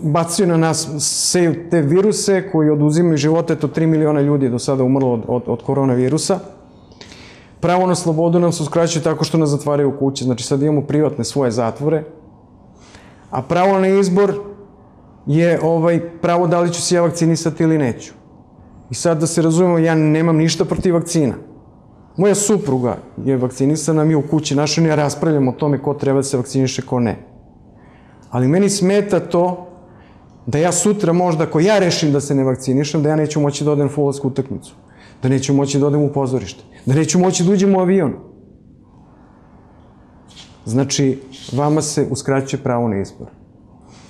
bacaju na nas, seju te viruse koji oduzimaju živote, eto 3 miliona ljudi je do sada umrlo od, od, od koronavirusa. Pravo na slobodu nam se uskraćuje tako što nas zatvaraju u kući, znači sad imamo privatne svoje zatvore, a pravo na izbor je ovaj, pravo da li ću se ja vakcinisati ili neću. I sad da se razumemo, ja nemam ništa protiv vakcina. Moja supruga je vakcinisana, mi u kući našoj ne raspravljamo o tome ko treba da se vakciniše, ko ne. Ali meni smeta to da ja sutra možda, ako ja rešim da se ne vakcinišem, da ja neću moći da odem u futbolsku utakmicu, da neću moći da odem u pozorište, da neću moći da uđem u avion. Znači, vama se uskraćuje pravo na izbor.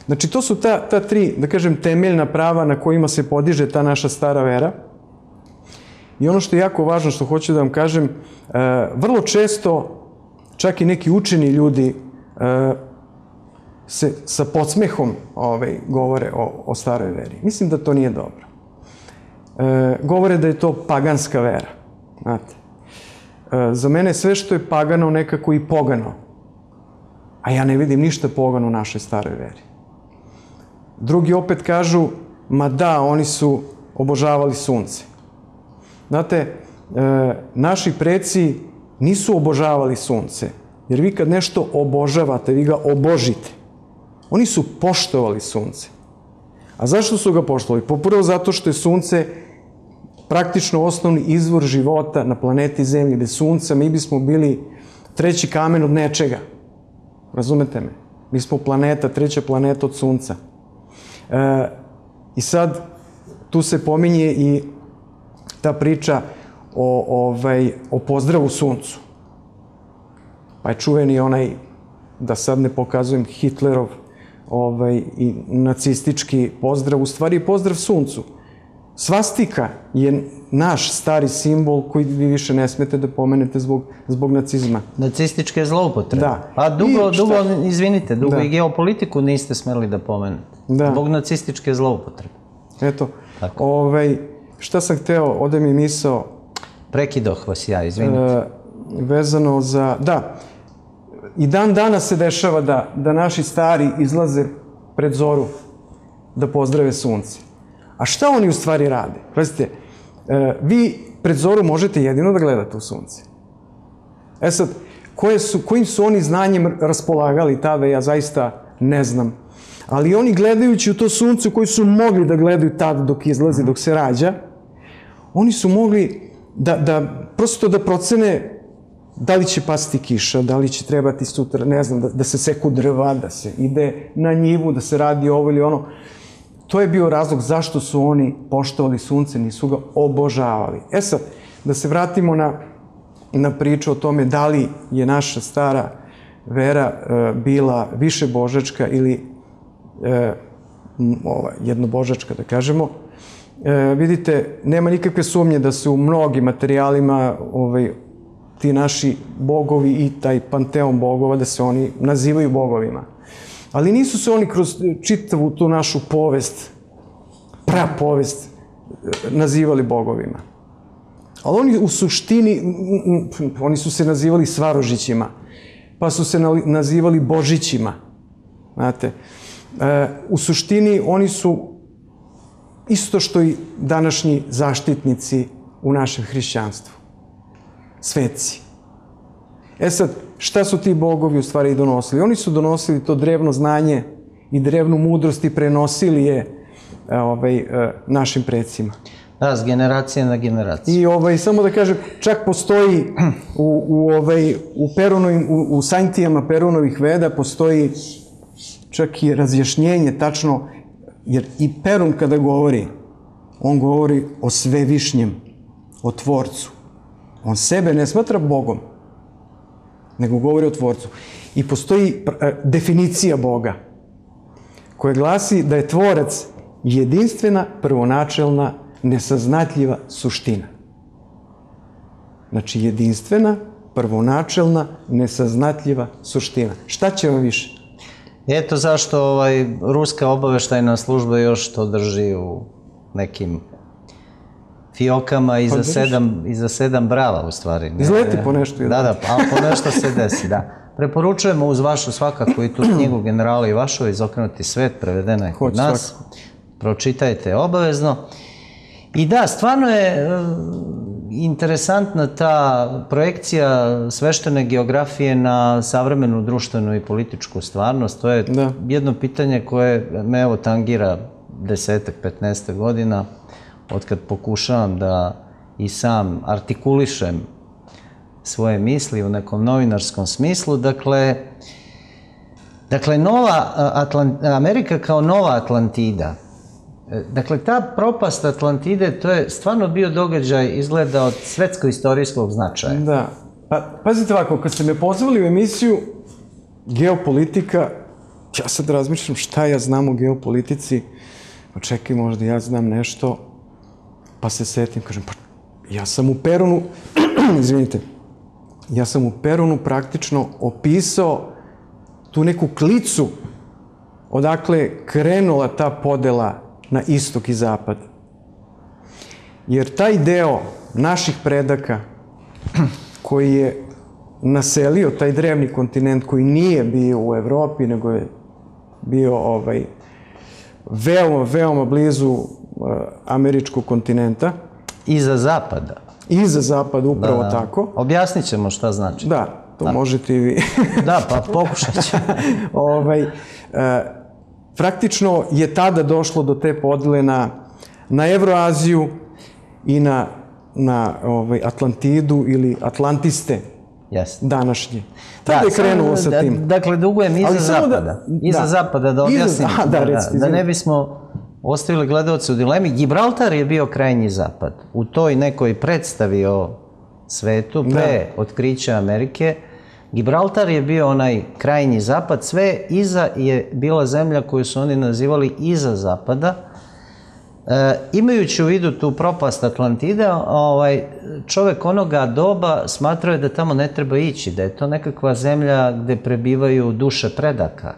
Znači, to su ta, ta tri, da kažem, temeljna prava na kojima se podiže ta naša stara vera. I ono što je jako važno, što hoću da vam kažem, e, vrlo često, čak i neki učeni ljudi e, se sa podsmehom ovaj, govore o, o staroj veri. Mislim da to nije dobro. E, govore da je to paganska vera. Znate. E, za mene sve što je pagano nekako i pogano. A ja ne vidim ništa pogano u našoj staroj veri. Drugi opet kažu, ma da, oni su obožavali sunce. Znate, e, naši preci nisu obožavali sunce, jer vi kad nešto obožavate, vi ga obožite. Oni su poštovali sunce. A zašto su ga poštovali? Poprvo zato što je sunce praktično osnovni izvor života na planeti Zemlji. Bez sunca mi bismo bili treći kamen od nečega. Razumete me? Mi smo planeta, treća planeta od sunca. E, I sad, tu se pominje i ta priča o, ovaj, o pozdravu suncu. Pa je čuveni onaj, da sad ne pokazujem, Hitlerov ovaj, i nacistički pozdrav, u stvari pozdrav suncu. Svastika je naš stari simbol koji vi više ne smete da pomenete zbog, zbog nacizma. Nacističke zloupotrebe. Da. Pa dugo, I šta- dugo, izvinite, dugo Da. i geopolitiku niste smeli da pomenete. Da. Zbog nacističke zloupotrebe. Eto, Tako. ovaj, šta sam hteo, ode mi misao Prekidoh vas ja, izvinite. e, vezano za... Da, i dan danas se dešava da, da naši stari izlaze pred zoru da pozdrave sunce. A šta oni u stvari rade? Pazite, e, vi pred zoru možete jedino da gledate u sunce. E sad, koje su, kojim su oni znanjem raspolagali tada, ja zaista ne znam. Ali oni gledajući u to sunce koji su mogli da gledaju tada dok izlazi, dok se rađa, oni su mogli da, da prosto da procene da li će pasti kiša, da li će trebati sutra, ne znam, da, da se seku drva, da se ide na njivu, da se radi ovo ili ono. To je bio razlog zašto su oni poštovali sunce, nisu ga obožavali. E sad, da se vratimo na, na priču o tome da li je naša stara vera e, bila više božačka ili e, ova, jednobožačka, da kažemo. E, vidite, nema nikakve sumnje da se u mnogim materijalima ovaj, ti naši bogovi i taj panteon bogova, da se oni nazivaju bogovima. Ali nisu se oni kroz čitavu tu našu povest, prapovest, e, nazivali bogovima. Ali oni u suštini, oni su se nazivali svarožićima, pa su se nazivali božićima. Znate, e, u suštini oni su isto što i današnji zaštitnici u našem hrišćanstvu. Sveci. E sad, šta su ti bogovi u stvari donosili? Oni su donosili to drevno znanje i drevnu mudrost i prenosili je e, ovaj, e, našim predsima. Da, s generacije na generaciju. I ovaj, samo da kažem, čak postoji u, u, ovaj, u, Perunovim, u, u Saintijama Perunovih veda postoji čak i razjašnjenje tačno, jer i Perun kada govori, on govori o svevišnjem, o tvorcu. On sebe ne smatra Bogom, nego govori o tvorcu. I postoji e, definicija Boga, koja glasi da je tvorac jedinstvena, prvonačelna, nesaznatljiva suština. Znači, jedinstvena, prvonačelna, nesaznatljiva suština. Šta će vam više? Eto zašto ovaj, ruska obaveštajna služba još to drži u nekim fiokama iza, drži. sedam, iza sedam brava u stvari. Ne, Izleti po nešto Da, da, pa po nešto se desi, da. Preporučujemo uz vašu svakako i tu knjigu Generala Ivašova Izokrenuti svet, prevedena je kod Hoću nas. Pročitajte obavezno. I da, stvarno je e, interesantna ta projekcija sveštene geografije na savremenu društvenu i političku stvarnost. To je Da. jedno pitanje koje me evo tangira desetak, 15 godina, od kad pokušavam da i sam artikulišem svoje misli u nekom novinarskom smislu. Dakle, dakle nova Atlant, Amerika kao nova Atlantida. E, Dakle, ta propast Atlantide, to je stvarno bio događaj izgleda od svetsko-istorijskog značaja. Da. Pa, pazite ovako, kad ste me pozvali u emisiju Geopolitika, ja sad razmišljam šta ja znam o geopolitici, pa čekaj, možda ja znam nešto, pa se setim, kažem, pa ja sam u Perunu, izvinite, ja sam u Perunu praktično opisao tu neku klicu odakle krenula ta podela na istok i zapad. Jer taj deo naših predaka koji je naselio taj drevni kontinent koji nije bio u Evropi, nego je bio ovaj, veoma, veoma blizu američkog kontinenta, Iza zapada. iza zapada upravo Da, da. tako. Objasnit ćemo šta znači. Da, to možete i vi. Da, pa pokušat ću. ovaj, e, praktično je tada došlo do te podele na, na Evroaziju i na, na ovaj, Atlantidu ili Atlantiste Jeste. današnje. Tada je samo krenulo sa da- tim. Dakle, dugujem iza da- zapada. iza da. zapada, da Iza- objasnim. aha, da, recite, da, izvini. ne bismo ostavili gledalce u dilemi. Gibraltar je bio krajnji zapad. U toj nekoj predstavi o svetu, pre otkrića Amerike, Gibraltar je bio onaj krajnji zapad, sve iza je bila zemlja koju su oni nazivali iza zapada, E, imajući u vidu tu propast Atlantide, ovaj, čovek onoga doba smatrao je da tamo ne treba ići, da je to nekakva zemlja gde prebivaju duše predaka.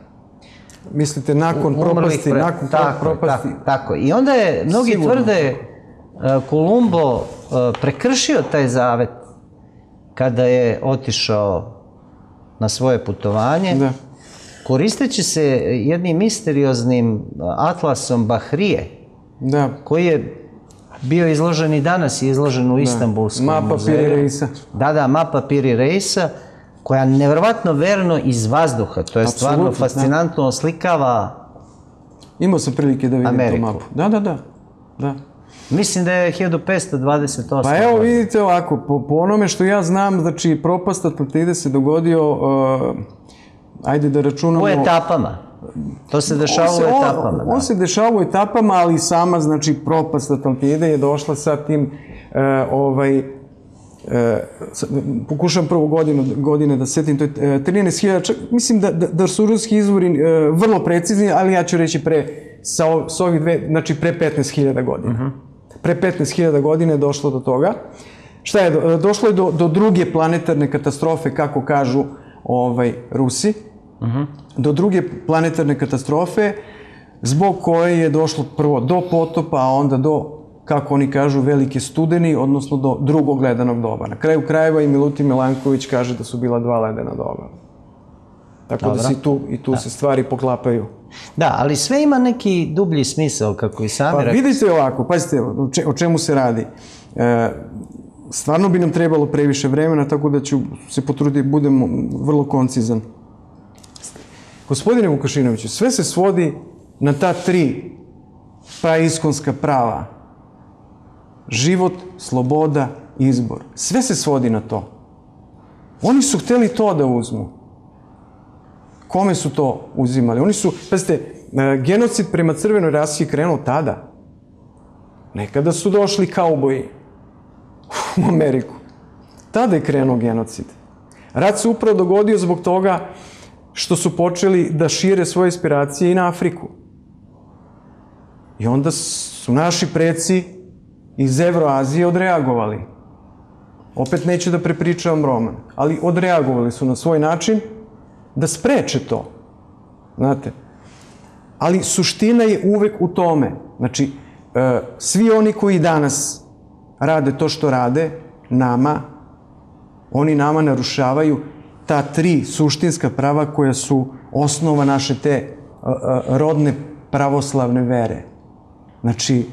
Mislite, nakon Umrlih propasti, pre- nakon tako, propasti, Tako, tako. I onda je, mnogi Sigurno. tvrde, e, Kolumbo e, prekršio taj zavet kada je otišao na svoje putovanje, da. koristeći se jednim misterioznim atlasom Bahrije, Da, koji je bio izložen i danas je izložen u Istanbulskom mapa muzeju. Piri Reisa. Da, da, mapa Piri Reisa, koja nevjerovatno verno iz vazduha, to je stvarno da. fascinantno oslikava, Imao sam prilike da vidim Ameriku. tu mapu. Da, da, da. da. mislim da je 1528. Pa evo vidite ovako, po, po onome što ja znam, znači propast Atlantide se dogodio, uh, ajde da računamo... U etapama. To se dešava On u on- etapama. On, da. se dešava u etapama, ali sama, znači, propast Atlantide je došla sa tim, e, ovaj, e, pokušam prvu godinu, godine da setim, to je e, 13.000, čak, mislim da, da, da su ruski izvori e, vrlo precizni, ali ja ću reći pre, sa, sa ovih dve, znači pre 15.000 godina. Pre 15.000 godina je došlo do toga. Šta je, do- došlo je do, do druge planetarne katastrofe, kako kažu ovaj, Rusi, do druge planetarne katastrofe, zbog koje je došlo prvo do potopa, a onda do, kako oni kažu, velike studeni, odnosno do drugog ledenog doba. Na kraju krajeva i Milutin Milanković kaže da su bila dva ledena doba. Tako da se i tu, i tu se stvari poklapaju. Da, ali sve ima neki dublji smisao, kako i sami Pa rekli. vidite ovako, pazite o, če, o čemu se radi. E, stvarno bi nam trebalo previše vremena, tako da ću se potruditi da budem vrlo koncizan. Gospodine Vukašinoviću, sve se svodi na ta tri praiskonska prava. Život, sloboda, izbor. Sve se svodi na to. Oni su hteli to da uzmu. Kome su to uzimali? Oni su, pazite, e, genocid prema crvenoj rasi je krenuo tada. Nekada su došli kauboji u Ameriku. Tada je krenuo genocid. Rat se upravo dogodio zbog toga što su počeli da šire svoje inspiracije i na Afriku. I onda su naši preci iz Evroazije odreagovali. Opet neću da prepričavam roman, ali odreagovali su na svoj način da spreče to. Znate? Ali suština je uvek u tome. Znači, e, svi oni koji danas rade to što rade, nama, oni nama narušavaju ta tri suštinska prava koja su osnova naše te e, e, rodne pravoslavne vere. Znači,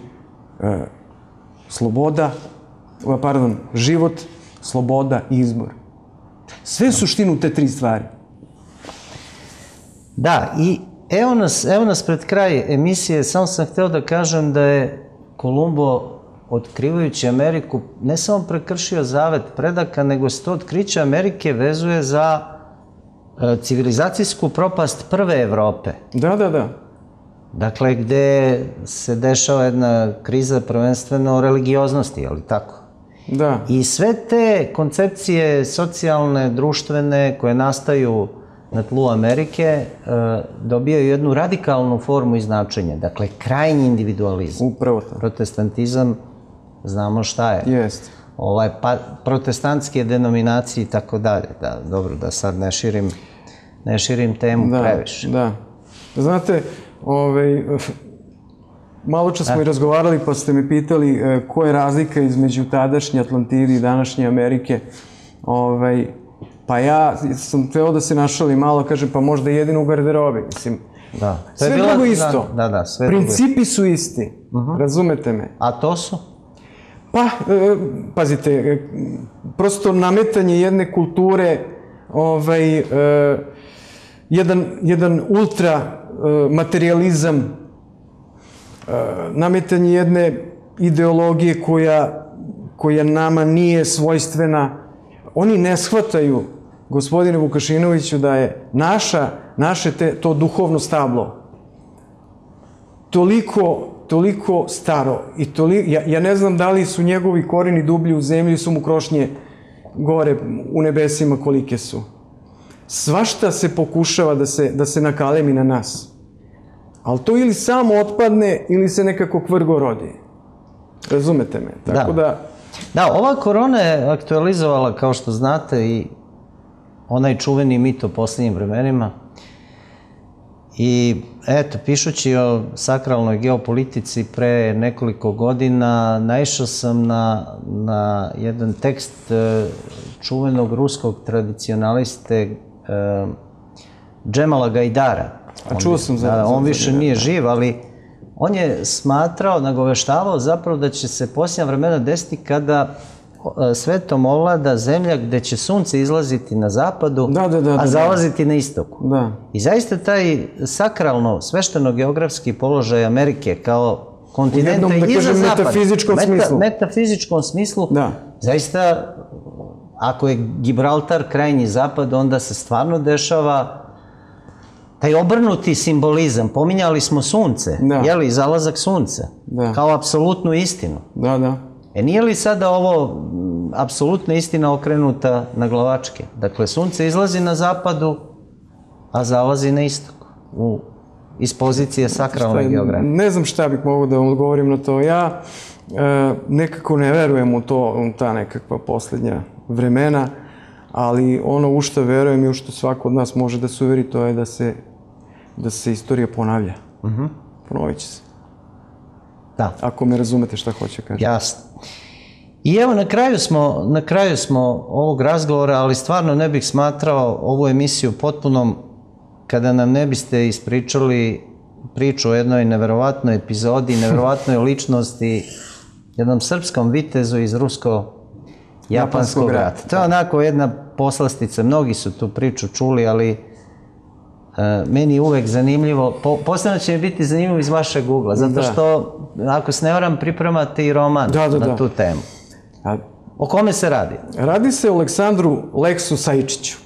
sloboda, pardon, život, sloboda i izbor. Sve suštinu te tri stvari. Da, i evo nas, evo nas pred kraj emisije, samo sam hteo da kažem da je Kolumbo otkrivajući Ameriku ne samo prekršio zavet predaka, nego se to otkriće Amerike vezuje za e, civilizacijsku propast prve Evrope. Da, da, da. Dakle, gde se dešava jedna kriza prvenstveno religioznosti, ali tako? Da. I sve te koncepcije socijalne, društvene, koje nastaju na tlu Amerike, e, dobijaju jednu radikalnu formu i značenje. Dakle, krajnji individualizam. Upravo to. Protestantizam, znamo šta je. Jeste. Ovaj, pa, protestantske denominacije i tako dalje. Da, dobro, da sad ne širim, ne širim temu Da, previše. da. Znate, ovaj, malo čas smo i razgovarali pa ste me pitali e, koja je razlika između tadašnje Atlantide i današnje Amerike. Ovaj, pa ja sam teo da se našali malo, kažem, pa možda jedino u garderobi. Mislim, Da. To je sve bila- drugo isto. Da, da, da sve drugo. Principi su isti. Razumete me? A to su? Pa, e, pazite, e, prosto nametanje jedne kulture, ovaj, e, jedan, jedan ultra materializam, e, nametanje jedne ideologije koja, koja nama nije svojstvena. Oni ne shvataju, gospodine Vukašinoviću, da je naša, naše te, to duhovno stablo toliko, toliko staro i toli, ja, ja ne znam da li su njegovi koreni dublji u zemlji, su mu krošnje gore u nebesima kolike su. Svašta se pokušava da se, da se nakalemi na nas. Ali to ili samo otpadne ili se nekako kvrgo rodi. Razumete me? Tako da... da... Da, ova korona je aktualizovala, kao što znate, i onaj čuveni mit o posljednjim vremenima. I eto, pišući o sakralnoj geopolitici pre nekoliko godina, naišao sam na, na jedan tekst e, čuvenog ruskog tradicionaliste Džemala Gajdara. A čuo sam za... Da, on više nije živ, ali on je smatrao, nagoveštavao zapravo da će se posljednja vremena desiti kada e, svetom ovlada zemlja gde će sunce izlaziti na zapadu, da, da, da, a da, zalaziti na istoku. Da. I zaista taj sakralno, svešteno-geografski položaj Amerike kao kontinenta jednom, da iza kažem, zapada, metafizičkom smislu. metafizičkom smislu, Da. zaista, ako je Gibraltar krajnji zapad, onda se stvarno dešava taj obrnuti simbolizam. Pominjali smo sunce, Da. jeli, zalazak sunca, Da. kao apsolutnu istinu. Da, da. E nije li sada ovo apsolutna istina okrenuta na glavačke? Dakle, sunce izlazi na zapadu, a zalazi na istoku, u, iz pozicije sakralne geografije. Ne znam šta bih mogao da vam odgovorim na to. Ja e, nekako ne verujem u to, u ta nekakva poslednja vremena, ali ono u što verujem i u što svako od nas može da se uveri, to je da se, da se istorija ponavlja. Uh -huh. Ponovit će se. Da. Ako me razumete šta hoće kažem. Jasno. I evo na kraju smo, na kraju smo ovog razgovora, ali stvarno ne bih smatrao ovu emisiju potpunom kada nam ne biste ispričali priču o jednoj neverovatnoj epizodi, neverovatnoj ličnosti, jednom srpskom vitezu iz rusko-japanskog Japanskog rata. To je onako jedna poslastica, mnogi su tu priču čuli, ali e, meni je uvek zanimljivo, po, posebno će mi biti zanimljivo iz vašeg ugla, zato Da. što, ako se ne varam, pripremate i roman Da, da, na da. tu temu. A, O kome se radi? Radi se o Aleksandru Leksu Sajičiću.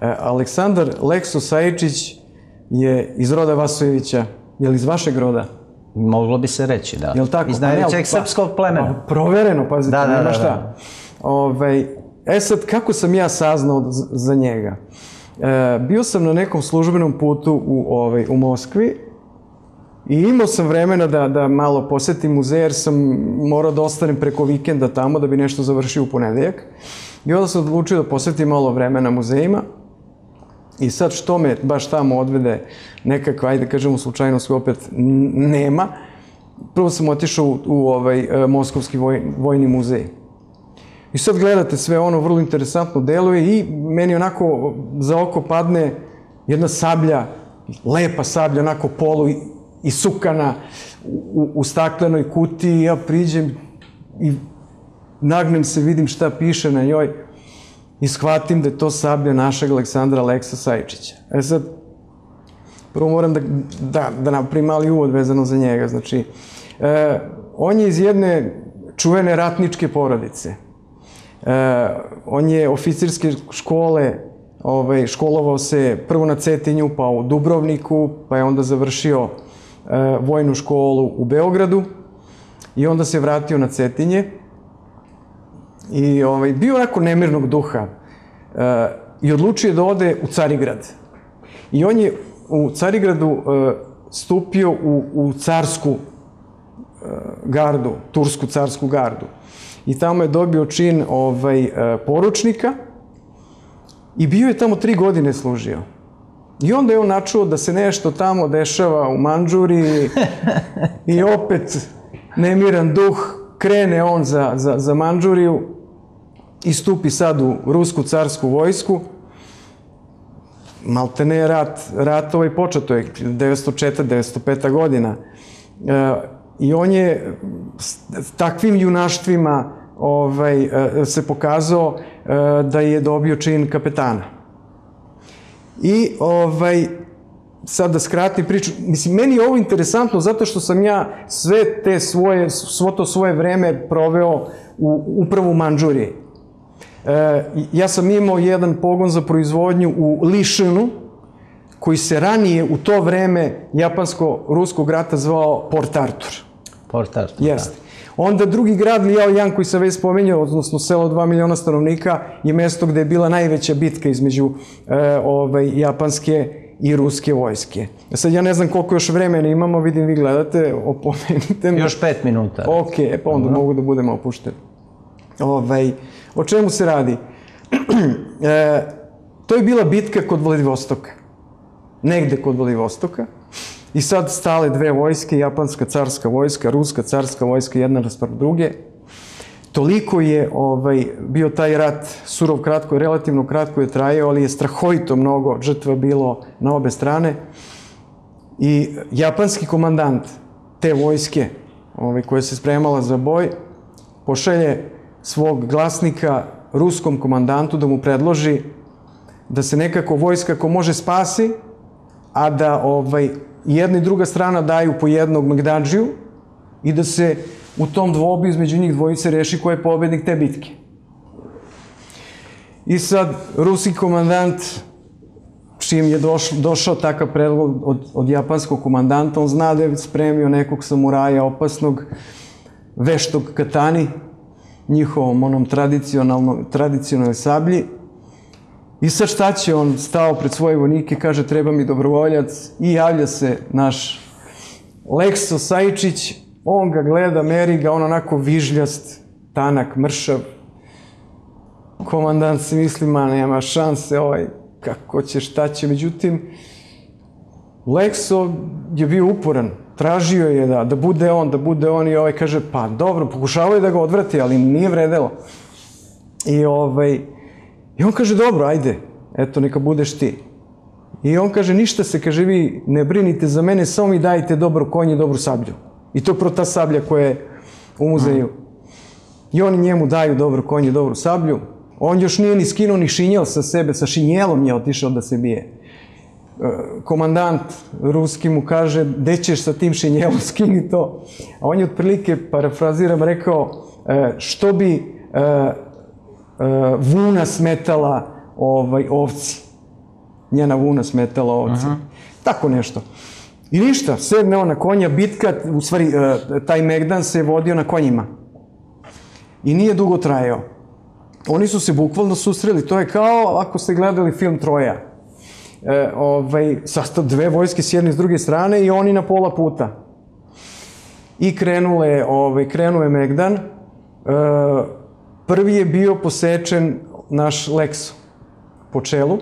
E, Aleksandar Leksu Sajičić je iz roda Vasojevića. Je li iz vašeg roda? Moglo bi se reći, da. Jel tako? Iz Pa najvećeg ali- srpskog plemena. Pa, provereno, pazite, Da, da, nema da, šta. da. Ovaj, e sad, kako sam ja saznao za njega? E, bio sam na nekom službenom putu u, ovaj, u Moskvi i imao sam vremena da, da malo posetim muzej, jer sam morao da ostanem preko vikenda tamo da bi nešto završio u ponedeljak. I onda sam odlučio da posetim malo vremena muzejima. I sad što me baš tamo odvede nekakva, ajde da kažemo slučajnost koju opet nema. Prvo sam otišao u, u ovaj, e, Moskovski voj, vojni muzej. I sad gledate sve ono, vrlo interesantno deluje i meni onako za oko padne jedna sablja, lepa sablja, onako polu i, i sukana u, u staklenoj kutiji. Ja priđem i nagnem se, vidim šta piše na njoj i shvatim da je to sablja našeg Aleksandra Leksa Sajčića. E sad, prvo moram da, da, da napravim mali uvod vezano za njega. Znači, e, on je iz jedne čuvene ratničke porodice. E, on je oficirske škole, ovaj, školovao se prvo na Cetinju, pa u Dubrovniku, pa je onda završio e, vojnu školu u Beogradu i onda se vratio na Cetinje i ovaj, bio onako nemirnog duha e, i odlučio da ode u Carigrad. I on je u Carigradu e, stupio u, u carsku e, gardu, tursku carsku gardu. I tamo je dobio čin ovaj, poručnika i bio je tamo tri godine služio. I onda je on načuo da se nešto tamo dešava u Mandžuri i opet nemiran duh, krene on za, za, za Mandžuriju i stupi sad u rusku carsku vojsku. Maltene je rat, rat ovaj početo je 1904-1905 godina. E, I on je s takvim junaštvima ovaj, e, se pokazao e, da je dobio čin kapetana. I ovaj, sad da skrati priču, mislim, meni je ovo interesantno zato što sam ja sve te svoje, svo to svoje vreme proveo u, upravo u Manđuriji. E, ja sam imao jedan pogon za proizvodnju u Lišinu, koji se ranije u to vreme japansko-ruskog rata zvao Port Arthur. Port Arthur, Jeste. Onda drugi grad, Liao Yang, koji sam već spomenuo, odnosno selo 2 miliona stanovnika, je mesto gde je bila najveća bitka između e, ovaj, japanske i ruske vojske. Sad ja ne znam koliko još vremena imamo, vidim vi gledate, opomenite me. Još pet minuta. Ok, pa onda Dobro. mogu da budemo opušteni. Ovaj, o čemu se radi? e, to je bila bitka kod Vladivostoka. Negde kod Vladivostoka. I sad stale dve vojske, japanska carska vojska, ruska carska vojska, jedna naspram druge. Toliko je ovaj, bio taj rat surov kratko, relativno kratko je trajao, ali je strahovito mnogo žrtva bilo na obe strane. I japanski komandant te vojske, ovaj, koja se spremala za boj, pošalje svog glasnika ruskom komandantu da mu predloži da se nekako vojska ko može spasi, a da ovaj, jedna i druga strana daju po jednog Magdađiju i da se u tom dvobi između njih dvojice reši ko je pobednik te bitke. I sad, ruski komandant, čim je došao, došao takav predlog od, od japanskog komandanta, on zna da je spremio nekog samuraja opasnog, veštog katani, njihovom onom tradicionalnom, tradicionalnoj sablji. I sad šta će on stao pred svoje vojnike, kaže treba mi dobrovoljac i javlja se naš Lekso Sajčić, on ga gleda, meri ga, on onako vižljast, tanak, mršav. Komandant se misli, ma nema šanse, ovaj, kako će, šta će, međutim, Lekso je bio uporan, tražio je da, da bude on, da bude on i ovaj kaže, pa dobro, pokušavao je da ga odvrati, ali nije vredelo. I ovaj, i on kaže, dobro, ajde, eto, neka budeš ti. I on kaže, ništa se, kaže, vi ne brinite za mene, samo mi dajte dobro konje, dobru sablju. I to je pro ta sablja koja je u muzeju. I oni njemu daju dobro konje, dobru sablju. On još nije ni skinuo ni šinjel sa sebe, sa šinjelom je otišao da se bije. E, komandant ruski mu kaže, gde ćeš sa tim šinjelom, skini to. A on je otprilike, parafraziram, rekao, e, što bi e, vuna smetala ovaj, ovci. Njena vuna smetala ovci. Aha. Tako nešto. I ništa, sedne on na konja, bitka, u stvari, e, taj Megdan se vodio na konjima. I nije dugo trajao. Oni su se bukvalno susreli, to je kao ako ste gledali film Troja. E, ovaj, sastav dve vojske s jedne i s druge strane i oni na pola puta. I krenule, ovaj, krenuo je Megdan. E, prvi je bio posečen naš Lekso po čelu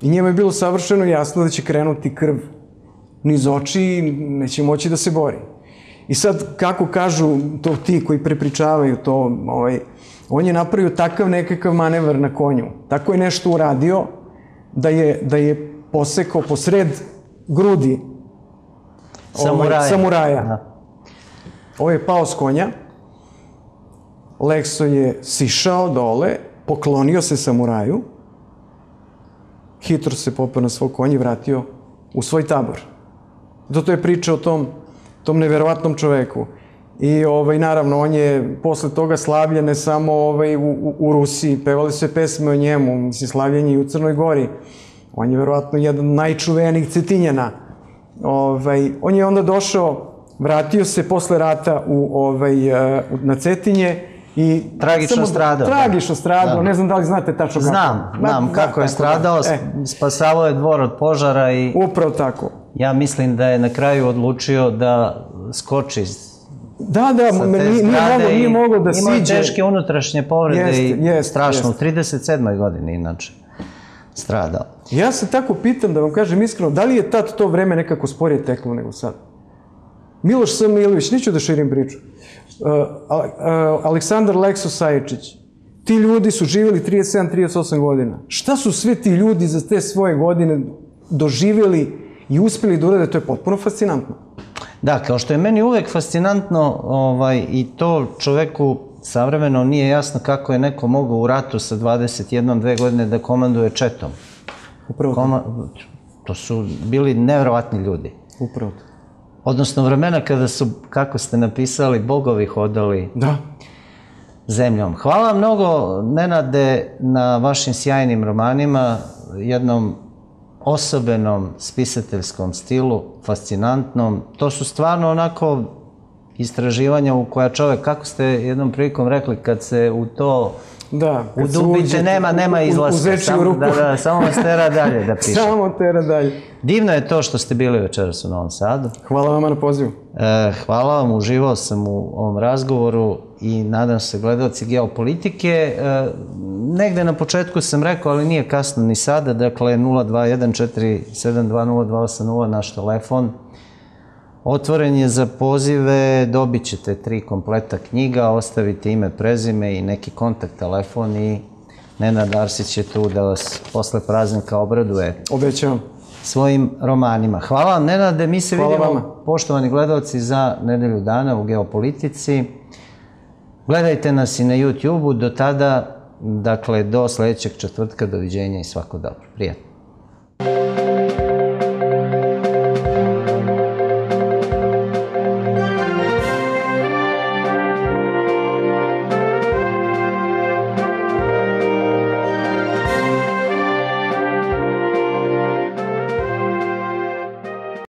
i njemu je bilo savršeno jasno da će krenuti krv niz oči neće moći da se bori. I sad, kako kažu to ti koji prepričavaju to, ovaj, on je napravio takav nekakav manevar na konju. Tako je nešto uradio da je, da je posekao posred grudi samuraja. Ovaj, samuraja. Da. Ovo je pao s konja, Lekso je sišao dole, poklonio se samuraju, hitro se popeo na svoj konj i vratio u svoj tabor. Zato je priča o tom, tom neverovatnom čoveku. I ovaj, naravno, on je posle toga slavljen ne samo ovaj, u, u, Rusiji, pevali se pesme o njemu, mislim, slavljen je i u Crnoj Gori. On je verovatno jedan od najčuvenijih cetinjana. Ovaj, on je onda došao, vratio se posle rata u, ovaj, eh, na Cetinje I tragično samo, stradao. Da. Tragično stradao, da. ne znam da li znate tačno kako. Znam, znam da, kako je stradao, da. e. spasavao je dvor od požara i... Upravo tako. Ja mislim da je na kraju odlučio da skoči Da, da, nije, nije mogo, nije mogo da siđe. Imao teške unutrašnje povrede i strašno. U 37. godini, inače, stradao. Ja se tako pitam, da vam kažem iskreno, da li je tad to vreme nekako sporije teklo nego sad? Miloš S. Milović, neću da širim priču. Uh, uh, Aleksandar Lekso Saječić, ti ljudi su živjeli 37-38 godina. Šta su sve ti ljudi za te svoje godine doživjeli i uspjeli da urade, to je potpuno fascinantno. Da, kao što je meni uvek fascinantno ovaj, i to čoveku savremeno nije jasno kako je neko mogao u ratu sa 21-2 godine da komanduje četom. Upravo Koma, To su bili nevjerovatni ljudi. Upravo to. Odnosno vremena kada su, kako ste napisali, bogovi hodali Da. zemljom. Hvala mnogo, Nenade, na vašim sjajnim romanima, jednom osobenom spisateljskom stilu, fascinantnom. To su stvarno onako istraživanja u koja čovek, kako ste jednom prilikom rekli, kad se u to Da. se udubite, nema, nema u- u- U izlaska. Samo, rupu. da, da, samo vas tera dalje da piše. Samo tera dalje. Divno je to što ste bili večeras u Novom Sadu. Hvala vama na pozivu. E, hvala vam, uživao sam u ovom razgovoru i nadam se gledalci geopolitike. E, negde na početku sam rekao, ali nije kasno ni sada, dakle 0214720280 naš telefon. Otvoren je za pozive, dobit ćete tri kompleta knjiga, ostavite ime, prezime i neki kontakt telefon i Nenad Arsić je tu da vas posle praznika obraduje Obećavam. svojim romanima. Hvala vam, Nenade. Mi se Hvala vidimo, vama. poštovani gledalci, za nedelju dana u Geopolitici. Gledajte nas i na YouTube-u. Do tada, dakle, do sledećeg četvrtka, doviđenja i svako dobro. Prijatno.